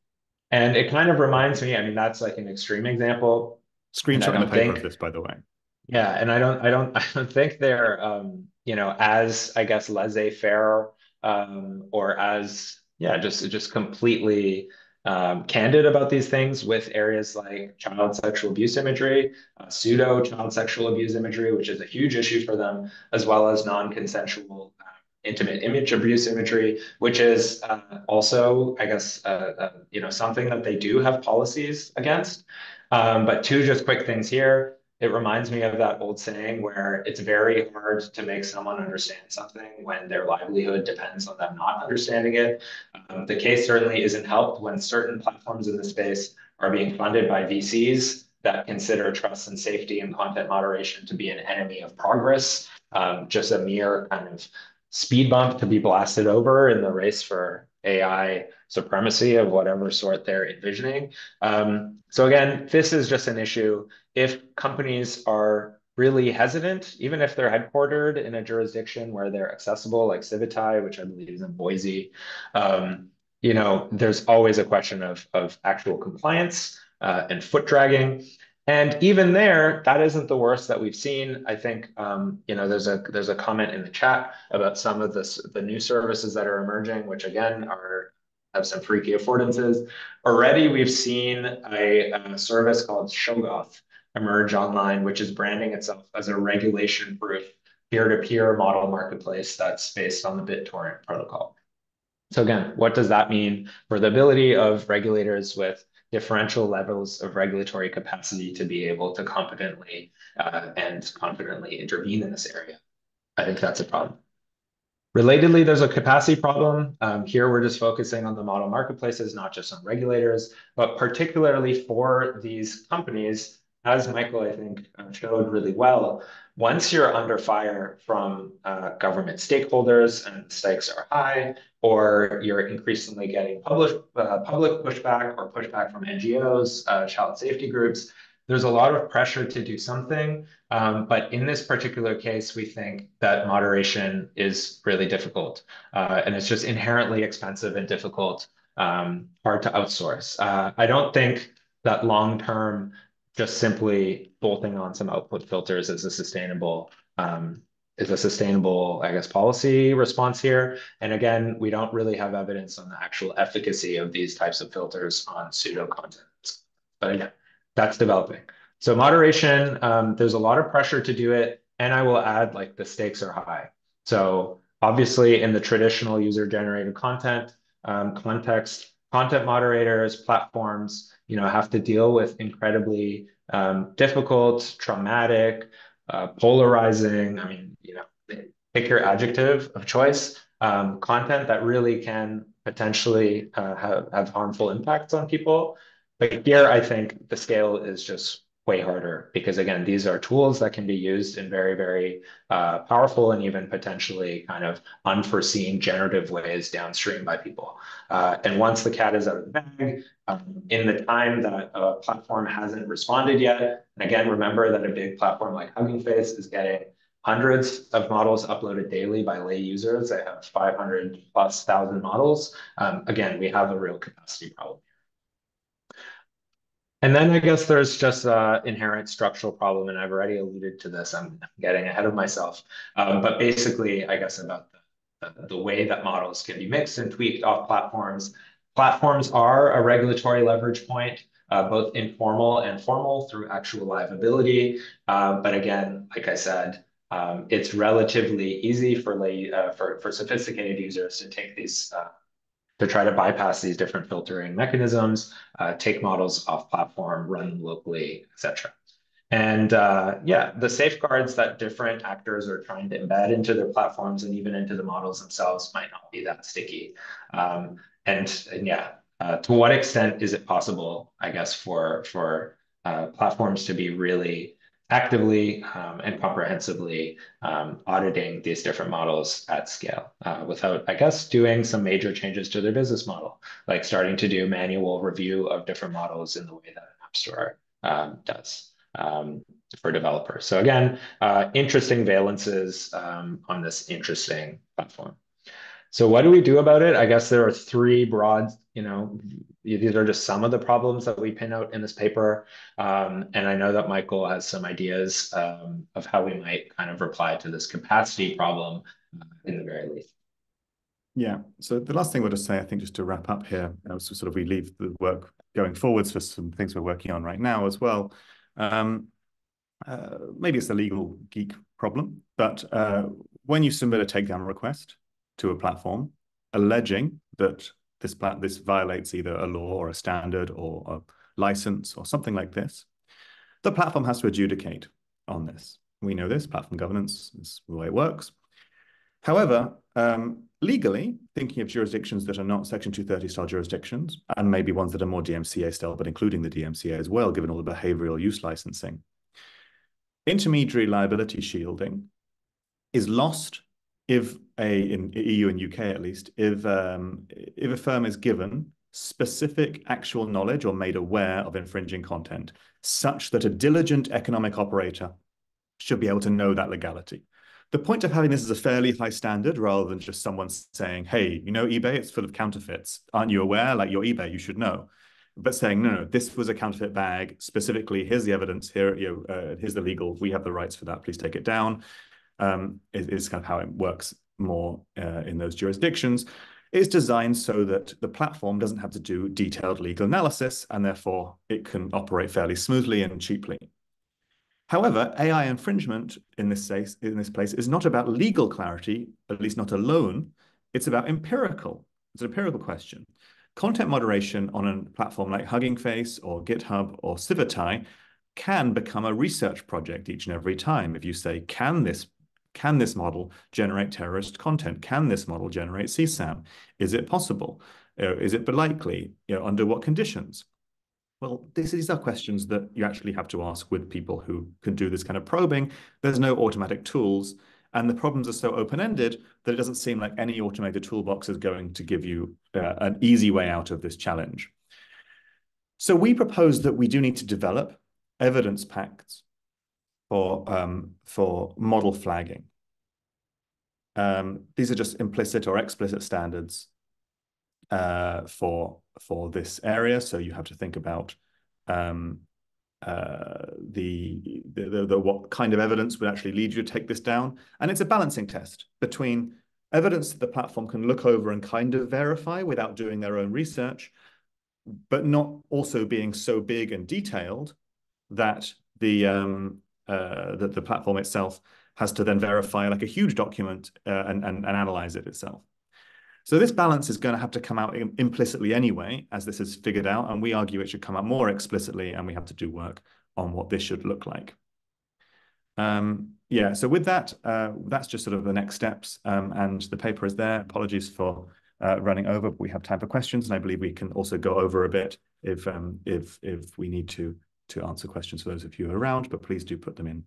And it kind of reminds me, I mean, that's like an extreme example. Screenshot in the paper of this, by the way. Yeah, and I don't, I don't, I don't think they're, um, you know, as I guess laissez-faire um, or as yeah, just just completely um, candid about these things with areas like child sexual abuse imagery, uh, pseudo child sexual abuse imagery, which is a huge issue for them, as well as non-consensual uh, intimate image abuse imagery, which is uh, also, I guess, uh, uh, you know, something that they do have policies against. Um, but two just quick things here it reminds me of that old saying where it's very hard to make someone understand something when their livelihood depends on them not understanding it. Um, the case certainly isn't helped when certain platforms in the space are being funded by VCs that consider trust and safety and content moderation to be an enemy of progress, um, just a mere kind of speed bump to be blasted over in the race for AI supremacy of whatever sort they're envisioning. Um, so again, this is just an issue. If companies are really hesitant, even if they're headquartered in a jurisdiction where they're accessible, like Civitai, which I believe is in Boise, um, you know, there's always a question of, of actual compliance uh, and foot dragging. And even there, that isn't the worst that we've seen. I think um, you know there's a there's a comment in the chat about some of this the new services that are emerging, which again are have some freaky affordances. Already, we've seen a, a service called Shoggoth emerge online, which is branding itself as a regulation-proof peer-to-peer model marketplace that's based on the BitTorrent protocol. So again, what does that mean for the ability of regulators with differential levels of regulatory capacity to be able to competently uh, and confidently intervene in this area. I think that's a problem. Relatedly, there's a capacity problem. Um, here, we're just focusing on the model marketplaces, not just on regulators, but particularly for these companies, as Michael, I think, uh, showed really well, once you're under fire from uh, government stakeholders and stakes are high, or you're increasingly getting public, uh, public pushback or pushback from NGOs, uh, child safety groups, there's a lot of pressure to do something. Um, but in this particular case, we think that moderation is really difficult. Uh, and it's just inherently expensive and difficult, um, hard to outsource. Uh, I don't think that long term just simply bolting on some output filters is a sustainable um, is a sustainable, I guess, policy response here. And again, we don't really have evidence on the actual efficacy of these types of filters on pseudo content. But again, that's developing. So moderation, um, there's a lot of pressure to do it. And I will add, like, the stakes are high. So obviously, in the traditional user generated content um, context, content moderators, platforms, you know, have to deal with incredibly um, difficult, traumatic, uh, polarizing. I mean, you know, pick your adjective of choice. Um, content that really can potentially uh, have, have harmful impacts on people. But here, I think the scale is just way harder because again, these are tools that can be used in very, very uh, powerful and even potentially kind of unforeseen generative ways downstream by people. Uh, and once the cat is out of the bag, um, in the time that a platform hasn't responded yet, and again, remember that a big platform like Hugging Face is getting hundreds of models uploaded daily by lay users. They have 500 plus thousand models. Um, again, we have a real capacity problem. And then I guess there's just an inherent structural problem, and I've already alluded to this. I'm getting ahead of myself. Um, but basically, I guess about the, the, way that models can be mixed and tweaked off platforms. Platforms are a regulatory leverage point, uh, both informal and formal through actual liability. Uh, but again, like I said, um, it's relatively easy for, lay, uh, for, for sophisticated users to take these uh, to try to bypass these different filtering mechanisms, uh, take models off platform, run locally, etc. And uh, yeah, the safeguards that different actors are trying to embed into their platforms and even into the models themselves might not be that sticky. Um, and, and, yeah, uh, to what extent is it possible, I guess, for for uh, platforms to be really actively um, and comprehensively um, auditing these different models at scale uh, without, I guess, doing some major changes to their business model, like starting to do manual review of different models in the way that an app store um, does um, for developers. So again, uh, interesting valences um, on this interesting platform. So what do we do about it? I guess there are three broad, you know, these are just some of the problems that we pin out in this paper. Um, and I know that Michael has some ideas um, of how we might kind of reply to this capacity problem uh, in the very least. Yeah. So the last thing we'll just say, I think, just to wrap up here, uh, so sort of we leave the work going forwards for some things we're working on right now as well. Um, uh, maybe it's a legal geek problem, but uh, when you submit a takedown request, to a platform alleging that this plat this violates either a law or a standard or a license or something like this, the platform has to adjudicate on this. We know this, platform governance is the way it works. However, um, legally, thinking of jurisdictions that are not Section 230 style jurisdictions, and maybe ones that are more DMCA style, but including the DMCA as well, given all the behavioral use licensing, intermediary liability shielding is lost if a in EU and UK at least, if um, if a firm is given specific actual knowledge or made aware of infringing content, such that a diligent economic operator should be able to know that legality. The point of having this is a fairly high standard rather than just someone saying, hey, you know, eBay, it's full of counterfeits. Aren't you aware? Like your eBay, you should know. but saying no, no, this was a counterfeit bag specifically. Here's the evidence. Here, you know, uh, here's the legal. We have the rights for that. Please take it down. Um, is, is kind of how it works more uh, in those jurisdictions. It's designed so that the platform doesn't have to do detailed legal analysis, and therefore it can operate fairly smoothly and cheaply. However, AI infringement in this, case, in this place is not about legal clarity, at least not alone. It's about empirical. It's an empirical question. Content moderation on a platform like Hugging Face or GitHub or Civitai can become a research project each and every time. If you say, can this can this model generate terrorist content? Can this model generate CSAM? Is it possible? Uh, is it likely? You know, under what conditions? Well, these are questions that you actually have to ask with people who can do this kind of probing. There's no automatic tools, and the problems are so open-ended that it doesn't seem like any automated toolbox is going to give you uh, an easy way out of this challenge. So we propose that we do need to develop evidence packs for, um, for model flagging. Um, these are just implicit or explicit standards uh, for, for this area. So you have to think about um, uh, the, the, the, what kind of evidence would actually lead you to take this down. And it's a balancing test between evidence that the platform can look over and kind of verify without doing their own research, but not also being so big and detailed that the um, uh, that the platform itself has to then verify like a huge document uh, and, and, and analyze it itself. So this balance is going to have to come out implicitly anyway, as this is figured out, and we argue it should come out more explicitly, and we have to do work on what this should look like. Um, yeah, so with that, uh, that's just sort of the next steps, um, and the paper is there. Apologies for uh, running over, but we have time for questions, and I believe we can also go over a bit if um, if if we need to to answer questions for those of you around, but please do put them in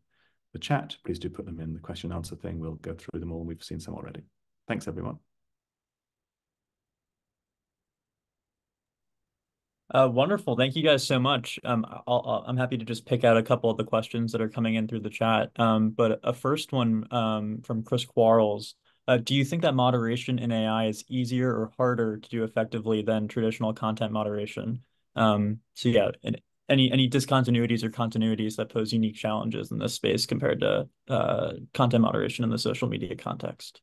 the chat. Please do put them in the question answer thing. We'll go through them all. We've seen some already. Thanks, everyone. Uh, wonderful. Thank you guys so much. Um, i am happy to just pick out a couple of the questions that are coming in through the chat. Um, but a first one um, from Chris Quarles. Uh, do you think that moderation in AI is easier or harder to do effectively than traditional content moderation? Um, so yeah, any any discontinuities or continuities that pose unique challenges in this space compared to uh, content moderation in the social media context.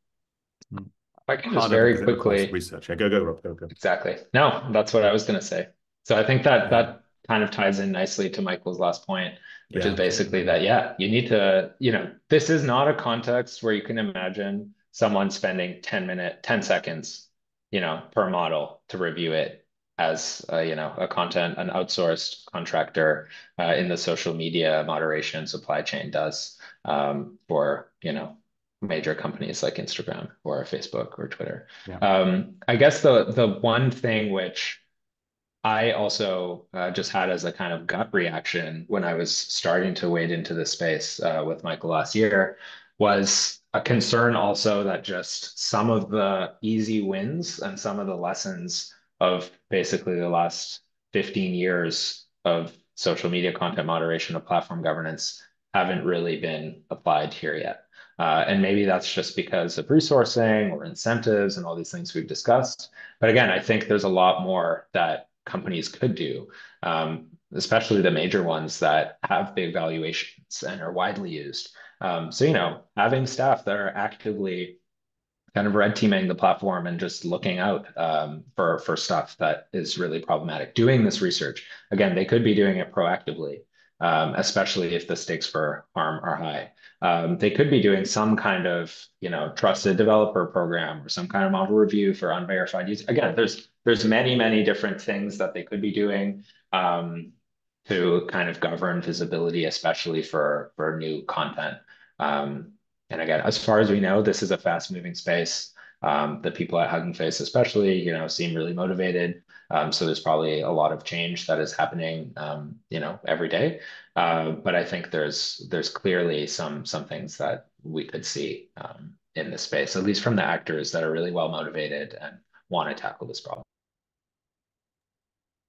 I can just very quickly research. Yeah, go go Rob. Go go. Exactly. No, that's what I was going to say. So I think that that kind of ties in nicely to Michael's last point, which yeah. is basically that yeah, you need to you know this is not a context where you can imagine someone spending 10 minute 10 seconds you know per model to review it as uh, you know a content an outsourced contractor uh, in the social media moderation supply chain does um, for you know major companies like Instagram or Facebook or Twitter. Yeah. Um, I guess the the one thing which I also uh, just had as a kind of gut reaction when I was starting to wade into this space uh, with Michael last year was a concern also that just some of the easy wins and some of the lessons of basically the last 15 years of social media content moderation of platform governance haven't really been applied here yet. Uh, and maybe that's just because of resourcing or incentives and all these things we've discussed. But again, I think there's a lot more that companies could do, um, especially the major ones that have big valuations and are widely used. Um, so, you know, having staff that are actively kind of red teaming the platform and just looking out um, for for stuff that is really problematic. Doing this research again, they could be doing it proactively, um, especially if the stakes for harm are high. Um, they could be doing some kind of you know trusted developer program or some kind of model review for unverified use. Again, there's there's many many different things that they could be doing um, to kind of govern visibility, especially for for new content. Um, and again, as far as we know, this is a fast moving space. Um, the people at Hugging Face, especially, you know, seem really motivated. Um, so there's probably a lot of change that is happening, um, you know, every day. Uh, but I think there's there's clearly some some things that we could see um, in this space, at least from the actors that are really well motivated and want to tackle this problem.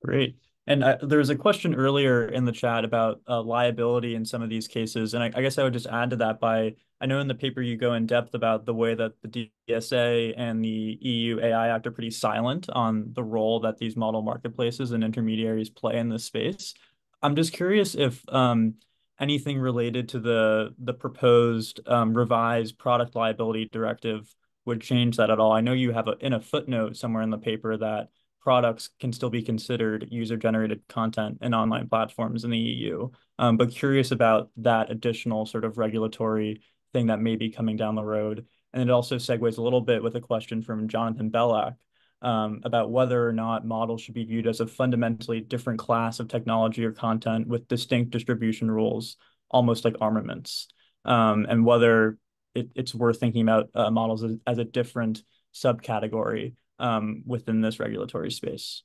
Great. And uh, there was a question earlier in the chat about uh, liability in some of these cases, and I, I, guess I would just add to that by I know in the paper you go in depth about the way that the DSA and the EU AI Act are pretty silent on the role that these model marketplaces and intermediaries play in this space. I'm just curious if um, anything related to the the proposed um, revised product liability directive would change that at all. I know you have a, in a footnote somewhere in the paper that products can still be considered user-generated content in online platforms in the EU. Um, but curious about that additional sort of regulatory thing that may be coming down the road. And it also segues a little bit with a question from Jonathan Bellack um, about whether or not models should be viewed as a fundamentally different class of technology or content with distinct distribution rules, almost like armaments, um, and whether it, it's worth thinking about uh, models as, as, a different subcategory um, within this regulatory space.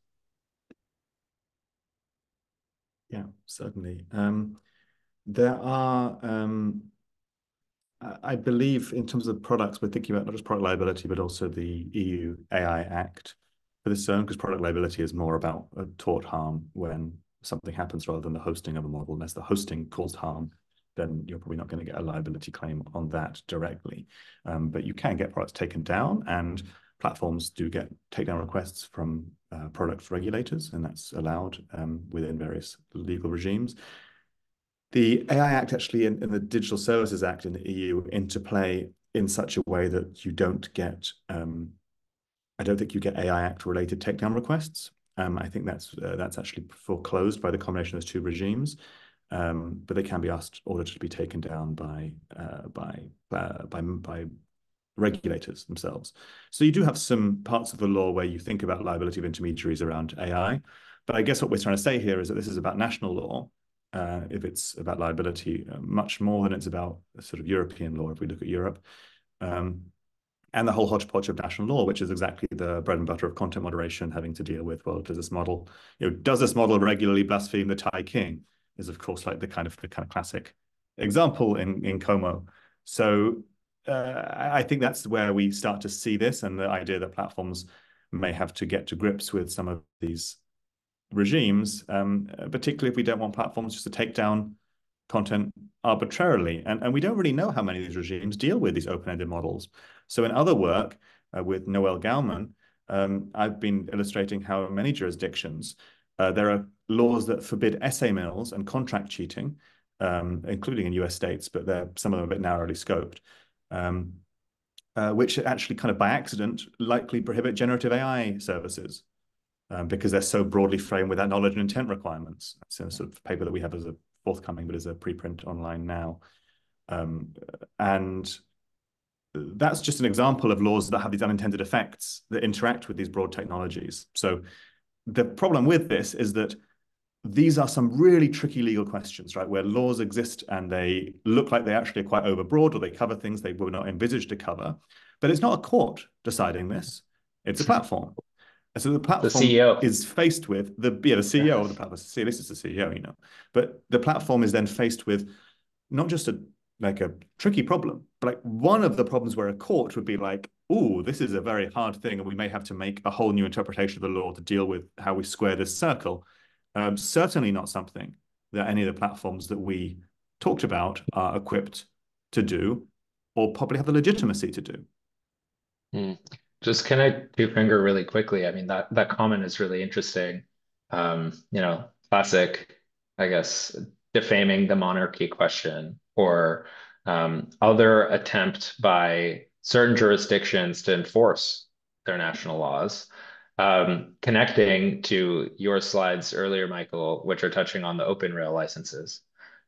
Yeah, certainly. Um, there are, um, I believe, in terms of products, we're thinking about not just product liability, but also the EU AI Act for this zone, because product liability is more about a tort harm when something happens rather than the hosting of a model. Unless the hosting caused harm, then you're probably not going to get a liability claim on that directly. Um, but you can get products taken down, and platforms do get takedown requests from uh, product regulators, and that's allowed um, within various legal regimes. The AI Act actually in, in, the Digital Services Act in the EU interplay in such a way that you don't get, um, I don't think you get AI Act related takedown requests. Um, I think that's uh, that's actually foreclosed by the combination of those two regimes um, but they can be asked ordered to be taken down by uh, by uh, by by regulators themselves. So you do have some parts of the law where you think about liability of intermediaries around AI, but I guess what we're trying to say here is that this is about national law. Uh, if it's about liability, uh, much more than it's about sort of European law. If we look at Europe. Um, and the whole hodgepodge of national law, which is exactly the bread and butter of content moderation, having to deal with, well, does this model, you know, does this model regularly blaspheme the Thai king? is of course like the kind of the kind of classic example in in Como. So uh, I think that's where we start to see this and the idea that platforms may have to get to grips with some of these regimes, um, particularly if we don't want platforms just to take down content arbitrarily. And, and we don't really know how many of these regimes deal with these open-ended models. So in other work uh, with Noëlle Gaumann, um, I've been illustrating how in many jurisdictions uh, there are laws that forbid essay mills and contract cheating, um, including in US states, but they're some of them a bit narrowly scoped, um, uh, which actually kind of by accident likely prohibit generative AI services um, because they're so broadly framed with that knowledge and intent requirements. It's a sort of paper that we have as a forthcoming, but as a preprint online now. Um, and that's just an example of laws that have these unintended effects that interact with these broad technologies. So the problem with this is that these are some really tricky legal questions, right? Where laws exist and they look like they actually are quite overbroad or they cover things they were not envisaged to cover. But it's not a court deciding this, it's a platform. And so the platform the CEO. is faced with the yeah, the CEO yes. of the platform. See, this is the CEO, you know. But the platform is then faced with not just a like a tricky problem, but like one of the problems where a court would be like, oh, this is a very hard thing, and we may have to make a whole new interpretation of the law to deal with how we square this circle. Um, certainly not something that any of the platforms that we talked about are equipped to do or probably have the legitimacy to do. Hmm. Just can I two finger really quickly? I mean, that, that comment is really interesting. Um, you know, classic, I guess, defaming the monarchy question or um, other attempt by certain jurisdictions to enforce their national laws. Um, connecting to your slides earlier, Michael, which are touching on the OpenRAIL licenses,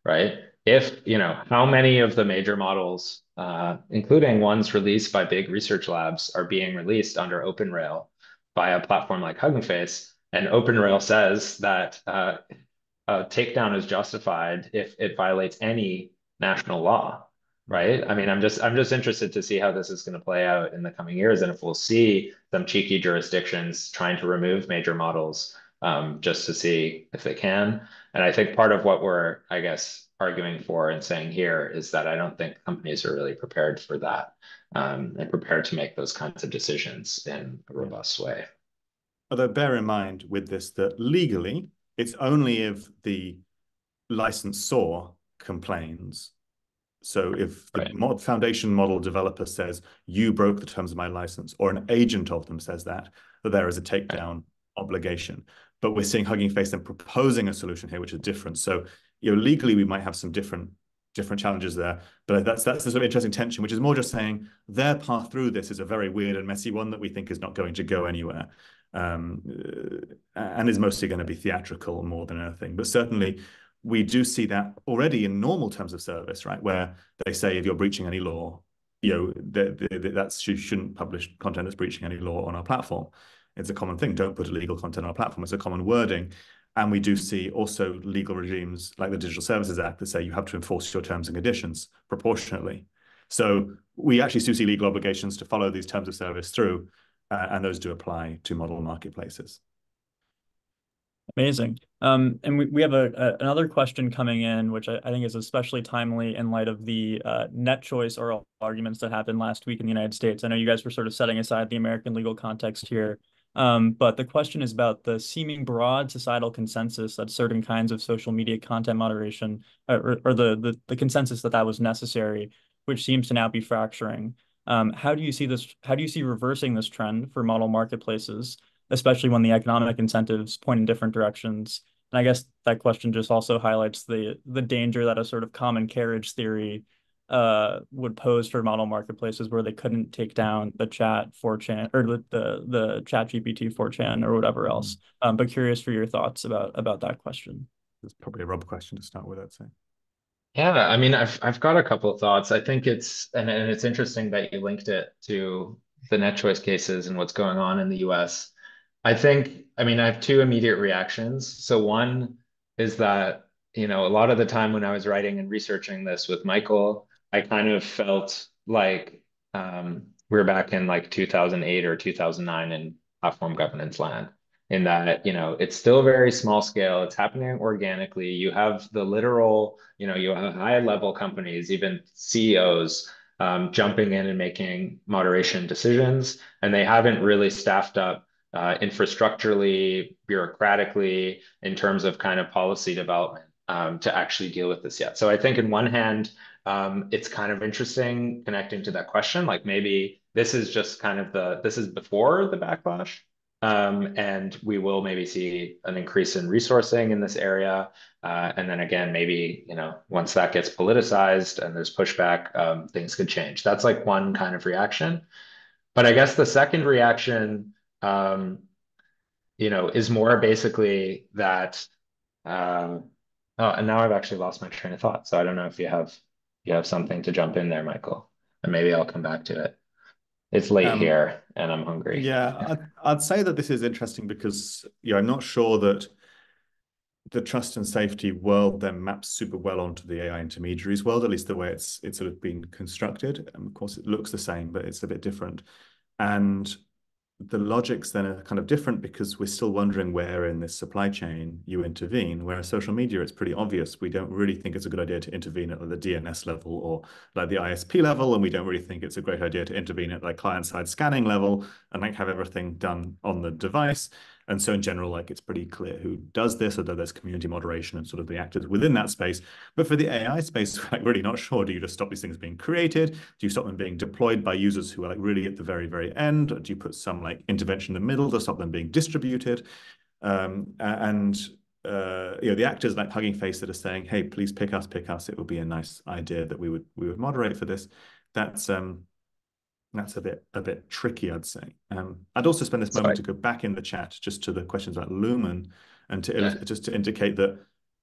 right? If, you know, how many of the major models, uh, including ones released by big research labs, are being released under OpenRAIL by a platform like Hugging Face, and OpenRAIL says that uh, a takedown is justified if it violates any national law right? I mean i'm just i'm just interested to see how this is going to play out in the coming years and if we'll see some cheeky jurisdictions trying to remove major models um, just to see if they can and i think part of what we're i guess arguing for and saying here is that i don't think companies are really prepared for that um, and prepared to make those kinds of decisions in a robust way although bear in mind with this that legally it's only if the licensor complains So if the Right. mod foundation model developer says you broke the terms of my license, or an agent of them says that, that there is a takedown obligation. But we're seeing Hugging Face then proposing a solution here, which is different. So you know, legally we might have some different different challenges there. But that's that's the sort of interesting tension, which is more just saying their path through this is a very weird and messy one that we think is not going to go anywhere. Um, uh, and is mostly going to be theatrical more than anything. But certainly we do see that already in normal terms of service, right? Where they say if you're breaching any law, you know, that that's you shouldn't publish content that's breaching any law on our platform. It's a common thing. Don't put illegal content on our platform. It's a common wording. And we do see also legal regimes like the Digital Services Act that say you have to enforce your terms and conditions proportionately. So we actually do see legal obligations to follow these terms of service through, uh, and those do apply to model marketplaces. Amazing. Um, and we, we have a, a, another question coming in, which I, I, think is especially timely in light of the uh, NetChoice oral arguments that happened last week in the United States. I know you guys were sort of setting aside the American legal context here, um, but the question is about the seeming broad societal consensus that certain kinds of social media content moderation, uh, or, or the, the, the consensus that that was necessary, which seems to now be fracturing. Um, how do you see this? How do you see reversing this trend for model marketplaces? especially when the economic incentives point in different directions. And I guess that question just also highlights the the danger that a sort of common carriage theory uh, would pose for model marketplaces where they couldn't take down the chat 4chan or the the, the chat GPT 4chan or whatever mm-hmm. else. Um, but curious for your thoughts about about that question. It's probably a Rob question to start with, I'd say. Yeah, I mean, I've I've got a couple of thoughts. I think it's and, and it's interesting that you linked it to the NetChoice cases and what's going on in the US. I think, I mean, I have two immediate reactions. So one is that, you know, a lot of the time when I was writing and researching this with Michael, I kind of felt like um, we are back in like 2008 or 2009 in platform governance land in that you know it's still very small scale it's happening organically you have the literal you know you have high level companies even ceos um, jumping in and making moderation decisions and they haven't really staffed up uh, infrastructurally, bureaucratically, in terms of kind of policy development um, to actually deal with this yet. So I think in one hand, um, it's kind of interesting connecting to that question, like maybe this is just kind of the, this is before the backlash. Um, and we will maybe see an increase in resourcing in this area. Uh, and then again, maybe, you know, once that gets politicized and there's pushback, um, things could change. That's like one kind of reaction. But I guess the second reaction um, you know, is more basically that. Um, oh, and now I've actually lost my train of thought. So I don't know if you have you have something to jump in there, Michael, and maybe I'll come back to it. It's late um, here, and I'm hungry. Yeah, I'd, I'd say that this is interesting because yeah, I'm not sure that the trust and safety world then maps super well onto the AI intermediaries world, at least the way it's it's sort of been constructed. And of course, it looks the same, but it's a bit different. And the logics then are kind of different because we're still wondering where in this supply chain you intervene. Whereas social media, it's pretty obvious. We don't really think it's a good idea to intervene at the DNS level or like the ISP level, and we don't really think it's a great idea to intervene at like client-side scanning level and like have everything done on the device. And so in general, like it's pretty clear who does this, although there's community moderation and sort of the actors within that space. But for the AI space, like really not sure. Do you just stop these things being created? Do you stop them being deployed by users who are like really at the very, very end? Or do you put some like intervention in the middle to stop them being distributed? Um, and uh, you know, the actors like Hugging Face that are saying, "Hey, please pick us, pick us." It would be a nice idea that we would we would moderate for this. That's um, that's a bit a bit tricky, I'd say. Um, I'd also spend this moment to go back in the chat just to the questions about Lumen and to yeah. just to indicate that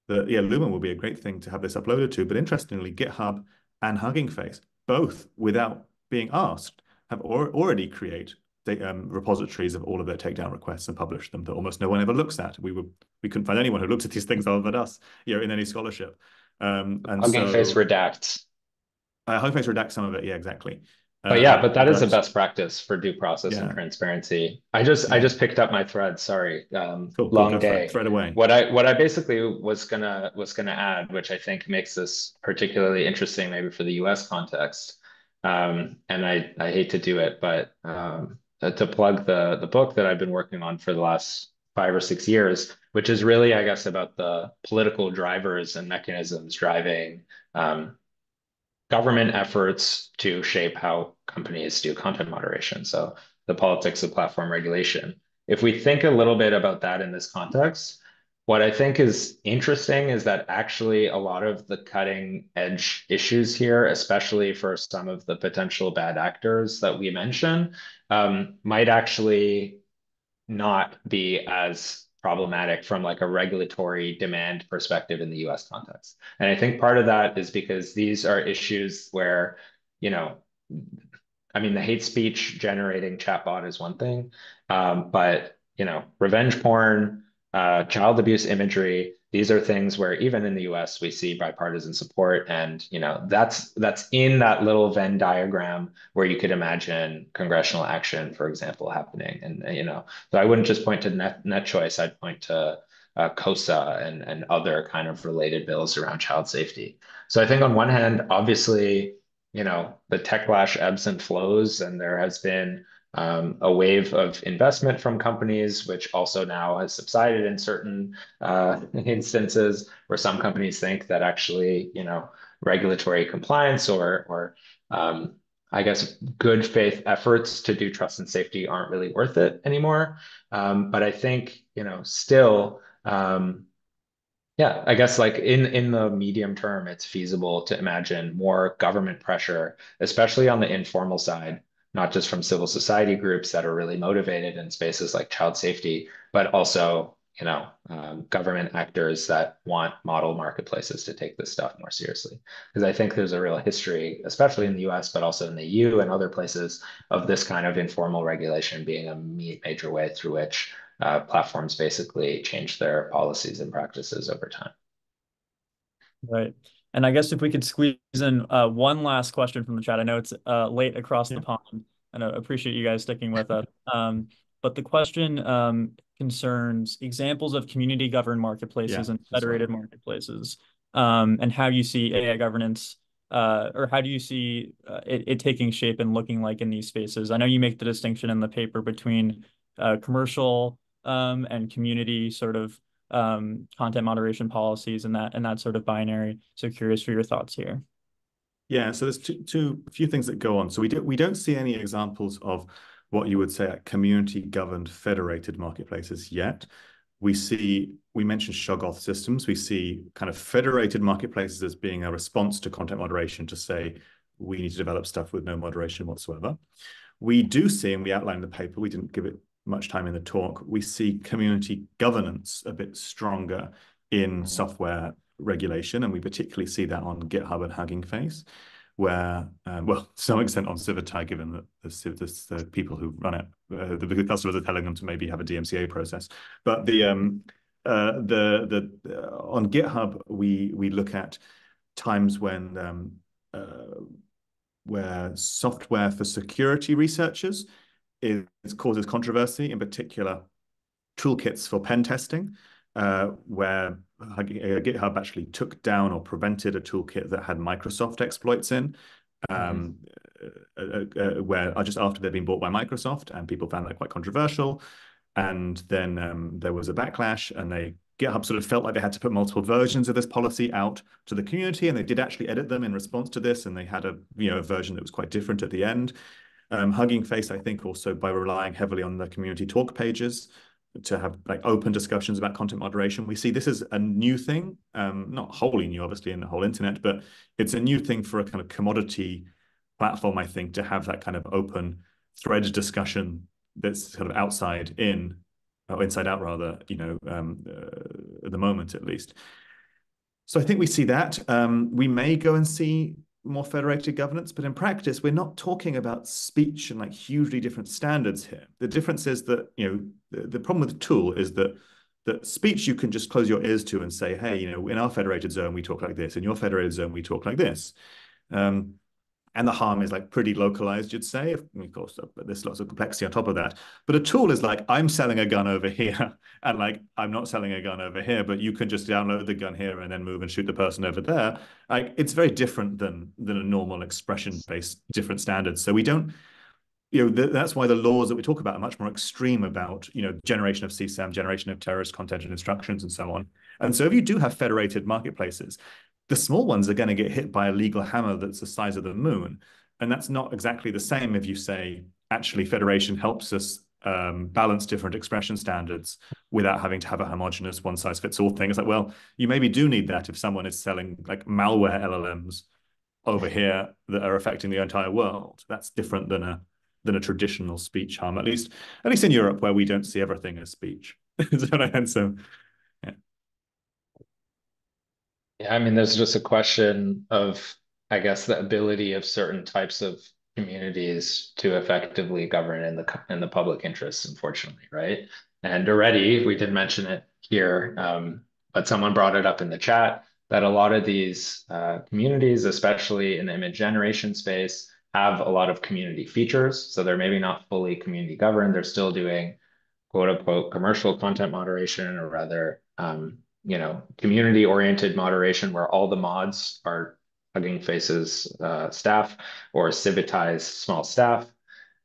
that yeah, Lumen will be a great thing to have this uploaded to. But interestingly, GitHub and Hugging Face, both without being asked, have or, already create um, repositories of all of their takedown requests and publish them that almost no one ever looks at. We were we couldn't find anyone who looked at these things other than us, you know, in any scholarship. Um, and Hugging so, Face redacts. Uh, Hugging Face redacts some of it. Yeah, exactly. But yeah, but that is a best practice for due process yeah. and transparency. I just yeah. I just picked up my thread. Sorry, um, cool, long cool, day. Thread away. What I what I basically was gonna was gonna add, which I think makes this particularly interesting, maybe for the U.S. context. Um, and I I hate to do it, but um, to plug the the book that I've been working on for the last five or six years, which is really, I guess, about the political drivers and mechanisms driving um, government efforts to shape how companies do content moderation. So the politics of platform regulation. If we think a little bit about that in this context, what I think is interesting is that actually a lot of the cutting edge issues here, especially for some of the potential bad actors that we mentioned, um, might actually not be as problematic from like a regulatory demand perspective in the US context. And I think part of that is because these are issues where, you know, I mean, the hate speech generating chatbot is one thing, um, but you know, revenge porn, uh, child abuse imagery, these are things where even in the US we see bipartisan support and you know that's that's in that little Venn diagram where you could imagine congressional action for example happening. And you know so I wouldn't just point to net, NetChoice I'd point to uh, KOSA and and other kind of related bills around child safety. So I think on one hand obviously you know the techlash ebbs and flows and there has been um, a wave of investment from companies, which also now has subsided in certain uh, instances where some companies think that actually, you know, regulatory compliance or, or um, I guess good faith efforts to do trust and safety aren't really worth it anymore. Um, but I think, you know, still, um, yeah, I guess like in in the medium term, it's feasible to imagine more government pressure, especially on the informal side, not just from civil society groups that are really motivated in spaces like child safety, but also you know um, government actors that want model marketplaces to take this stuff more seriously. Because I think there's a real history, especially in the U.S., but also in the EU and other places, of this kind of informal regulation being a major way through which uh, platforms basically change their policies and practices over time. Right. And I guess if we could squeeze in uh, one last question from the chat. I know it's uh, late across yeah. the pond, and I appreciate you guys sticking with us. Um, but the question um, concerns examples of community-governed marketplaces yeah, and federated marketplaces, um, and how you see AI governance, uh, or how do you see uh, it, it, taking shape and looking like in these spaces? I know you make the distinction in the paper between uh, commercial um, and community sort of um, content moderation policies and that and that sort of binary. So curious for your thoughts here. Yeah, so there's two, two few things that go on. So we do we don't see any examples of what you would say community governed federated marketplaces yet. We see we mentioned Shoggoth systems. We see kind of federated marketplaces as being a response to content moderation to say we need to develop stuff with no moderation whatsoever. We do see, and we outlined in the paper, we didn't give it much time in the talk, we see community governance a bit stronger in mm-hmm. software regulation, and we particularly see that on GitHub and Hugging Face, where, um, well, to some extent on Civitai, given that the, the, the people who run it, uh, the customers are telling them to maybe have a DMCA process. But the um, uh, the the uh, on GitHub, we we look at times when um, uh, where software for security researchers is causes controversy, in particular toolkits for pen testing, uh, where uh, GitHub actually took down or prevented a toolkit that had Microsoft exploits in, um, uh, uh, uh where just after they'd been bought by Microsoft, and people found that quite controversial. And then um, there was a backlash, and they GitHub sort of felt like they had to put multiple versions of this policy out to the community, and they did actually edit them in response to this, and they had a you know a version that was quite different at the end. Um, Hugging Face, I think, also by relying heavily on the community talk pages to have like open discussions about content moderation. We see this as a new thing, um, not wholly new, obviously, in the whole internet, but it's a new thing for a kind of commodity platform, I think, to have that kind of open thread discussion that's kind of outside in, or inside out rather, you know, um, uh, at the moment at least. So I think we see that. Um, we may go and see more federated governance, but in practice, we're not talking about speech and like hugely different standards here. The difference is that, you know, the, the problem with the tool is that that speech you can just close your ears to and say, hey, you know, in our federated zone, we talk like this. In your federated zone, we talk like this. Um, and the harm is like pretty localized, you'd say. Of course, uh, but there's lots of complexity on top of that. But a tool is like, I'm selling a gun over here, and like, I'm not selling a gun over here, but you can just download the gun here and then move and shoot the person over there. Like, it's very different than than a normal expression-based different standards. So we don't, you know, th that's why the laws that we talk about are much more extreme about, you know, generation of CSAM, generation of terrorist content and instructions, and so on. And so if you do have federated marketplaces, the small ones are going to get hit by a legal hammer that's the size of the moon. And that's not exactly the same if you say, actually, federation helps us um, balance different expression standards without having to have a homogenous one size fits all thing. It's like, well, you maybe do need that if someone is selling like malware LLMs over here that are affecting the entire world. That's different than a than a traditional speech harm, at least at least in Europe, where we don't see everything as speech. so, yeah. I mean, there's just a question of, I guess, the ability of certain types of communities to effectively govern in the in the public interest, unfortunately, right? And already we did mention it here, um, but someone brought it up in the chat that a lot of these uh, communities, especially in the image generation space, have a lot of community features. So they're maybe not fully community governed. They're still doing quote unquote commercial content moderation or rather, um, you know, community oriented moderation where all the mods are Hugging Faces uh, staff or Civitai's small staff.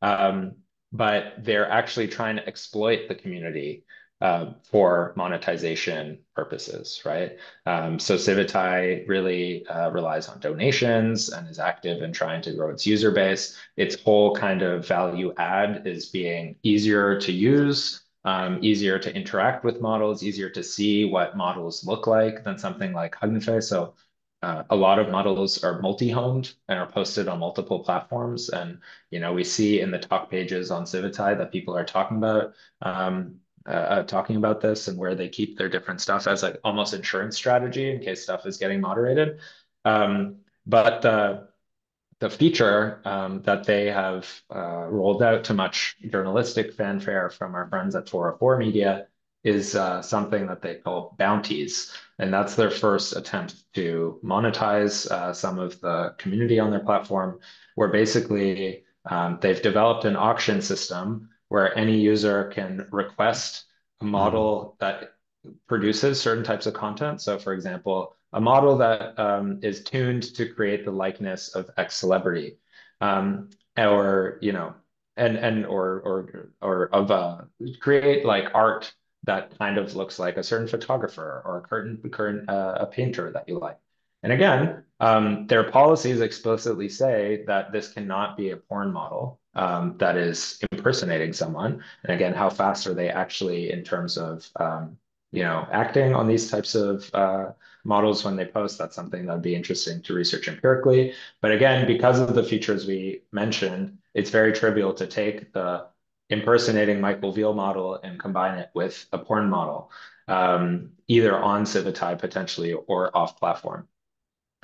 Um, but they're actually trying to exploit the community uh, for monetization purposes, right? Um, so Civitai really uh, relies on donations and is active in trying to grow its user base. Its whole kind of value add is being easier to use, um, easier to interact with models, easier to see what models look like than something like Hugging Face. So uh, a lot of models are multi-homed and are posted on multiple platforms. And you know, we see in the talk pages on Civitai that people are talking about um, uh, uh, talking about this and where they keep their different stuff as like almost insurance strategy in case stuff is getting moderated. Um, but the the feature um, that they have uh, rolled out to much journalistic fanfare from our friends at 404 Media is uh, something that they call bounties. And that's their first attempt to monetize uh, some of the community on their platform, where basically um, they've developed an auction system where any user can request a model that produces certain types of content. So, for example, a model that um, is tuned to create the likeness of X celebrity, um, or you know, and and or or or of uh, create like art that kind of looks like a certain photographer or a current current uh, a painter that you like. And again, um, their policies explicitly say that this cannot be a porn model um, that is impersonating someone. And again, how fast are they actually in terms of um, you know acting on these types of uh, models when they post? That's something that'd be interesting to research empirically. But again, because of the features we mentioned, it's very trivial to take the impersonating Michael Veale model and combine it with a porn model, um, either on Civitai potentially or off platform.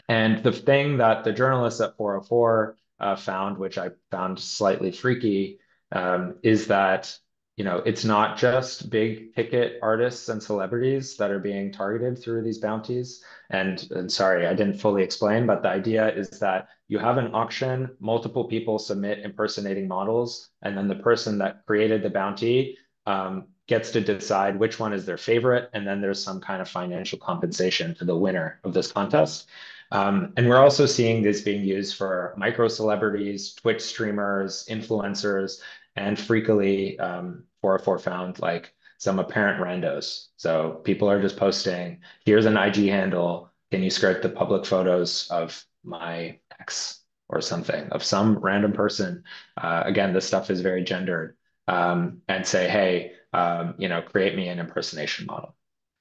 And the thing that the journalists at 404 uh, found, which I found slightly freaky, um, is that you know it's not just big ticket artists and celebrities that are being targeted through these bounties. And, and sorry, I didn't fully explain, but the idea is that you have an auction, multiple people submit impersonating models, and then the person that created the bounty um, gets to decide which one is their favorite, and then there's some kind of financial compensation to the winner of this contest. Um, and we're also seeing this being used for micro celebrities, Twitch streamers, influencers, and freakily um, 404 found like some apparent randos. So people are just posting, here's an IG handle. Can you skirt the public photos of my ex or something of some random person? Uh, again, this stuff is very gendered um, and say, hey, um, you know, create me an impersonation model.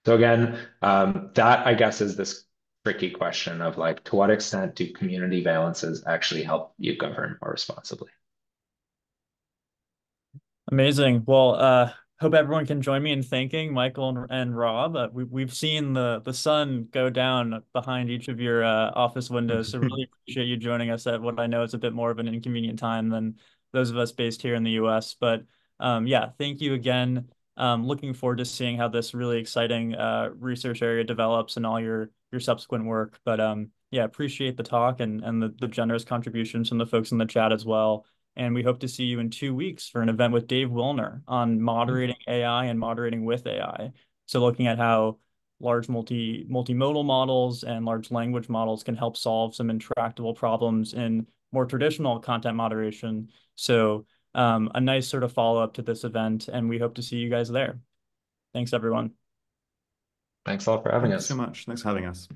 So again, um, that I guess is this tricky question of like, to what extent do community valences actually help you govern more responsibly? Amazing. Well, uh, hope everyone can join me in thanking Michael and, and Rob. Uh, we, we've seen the the sun go down behind each of your uh, office windows, so really appreciate you joining us at what I know is a bit more of an inconvenient time than those of us based here in the U.S. But um, yeah, thank you again. Um, looking forward to seeing how this really exciting uh, research area develops and all your your subsequent work. But um, yeah, appreciate the talk and and the, the generous contributions from the folks in the chat as well. And we hope to see you in two weeks for an event with Dave Willner on moderating AI and moderating with AI. So looking at how large multi multimodal models and large language models can help solve some intractable problems in more traditional content moderation. So um, a nice sort of follow up to this event, and we hope to see you guys there. Thanks, everyone. Thanks all for having Thanks us. so much. Thanks for having us.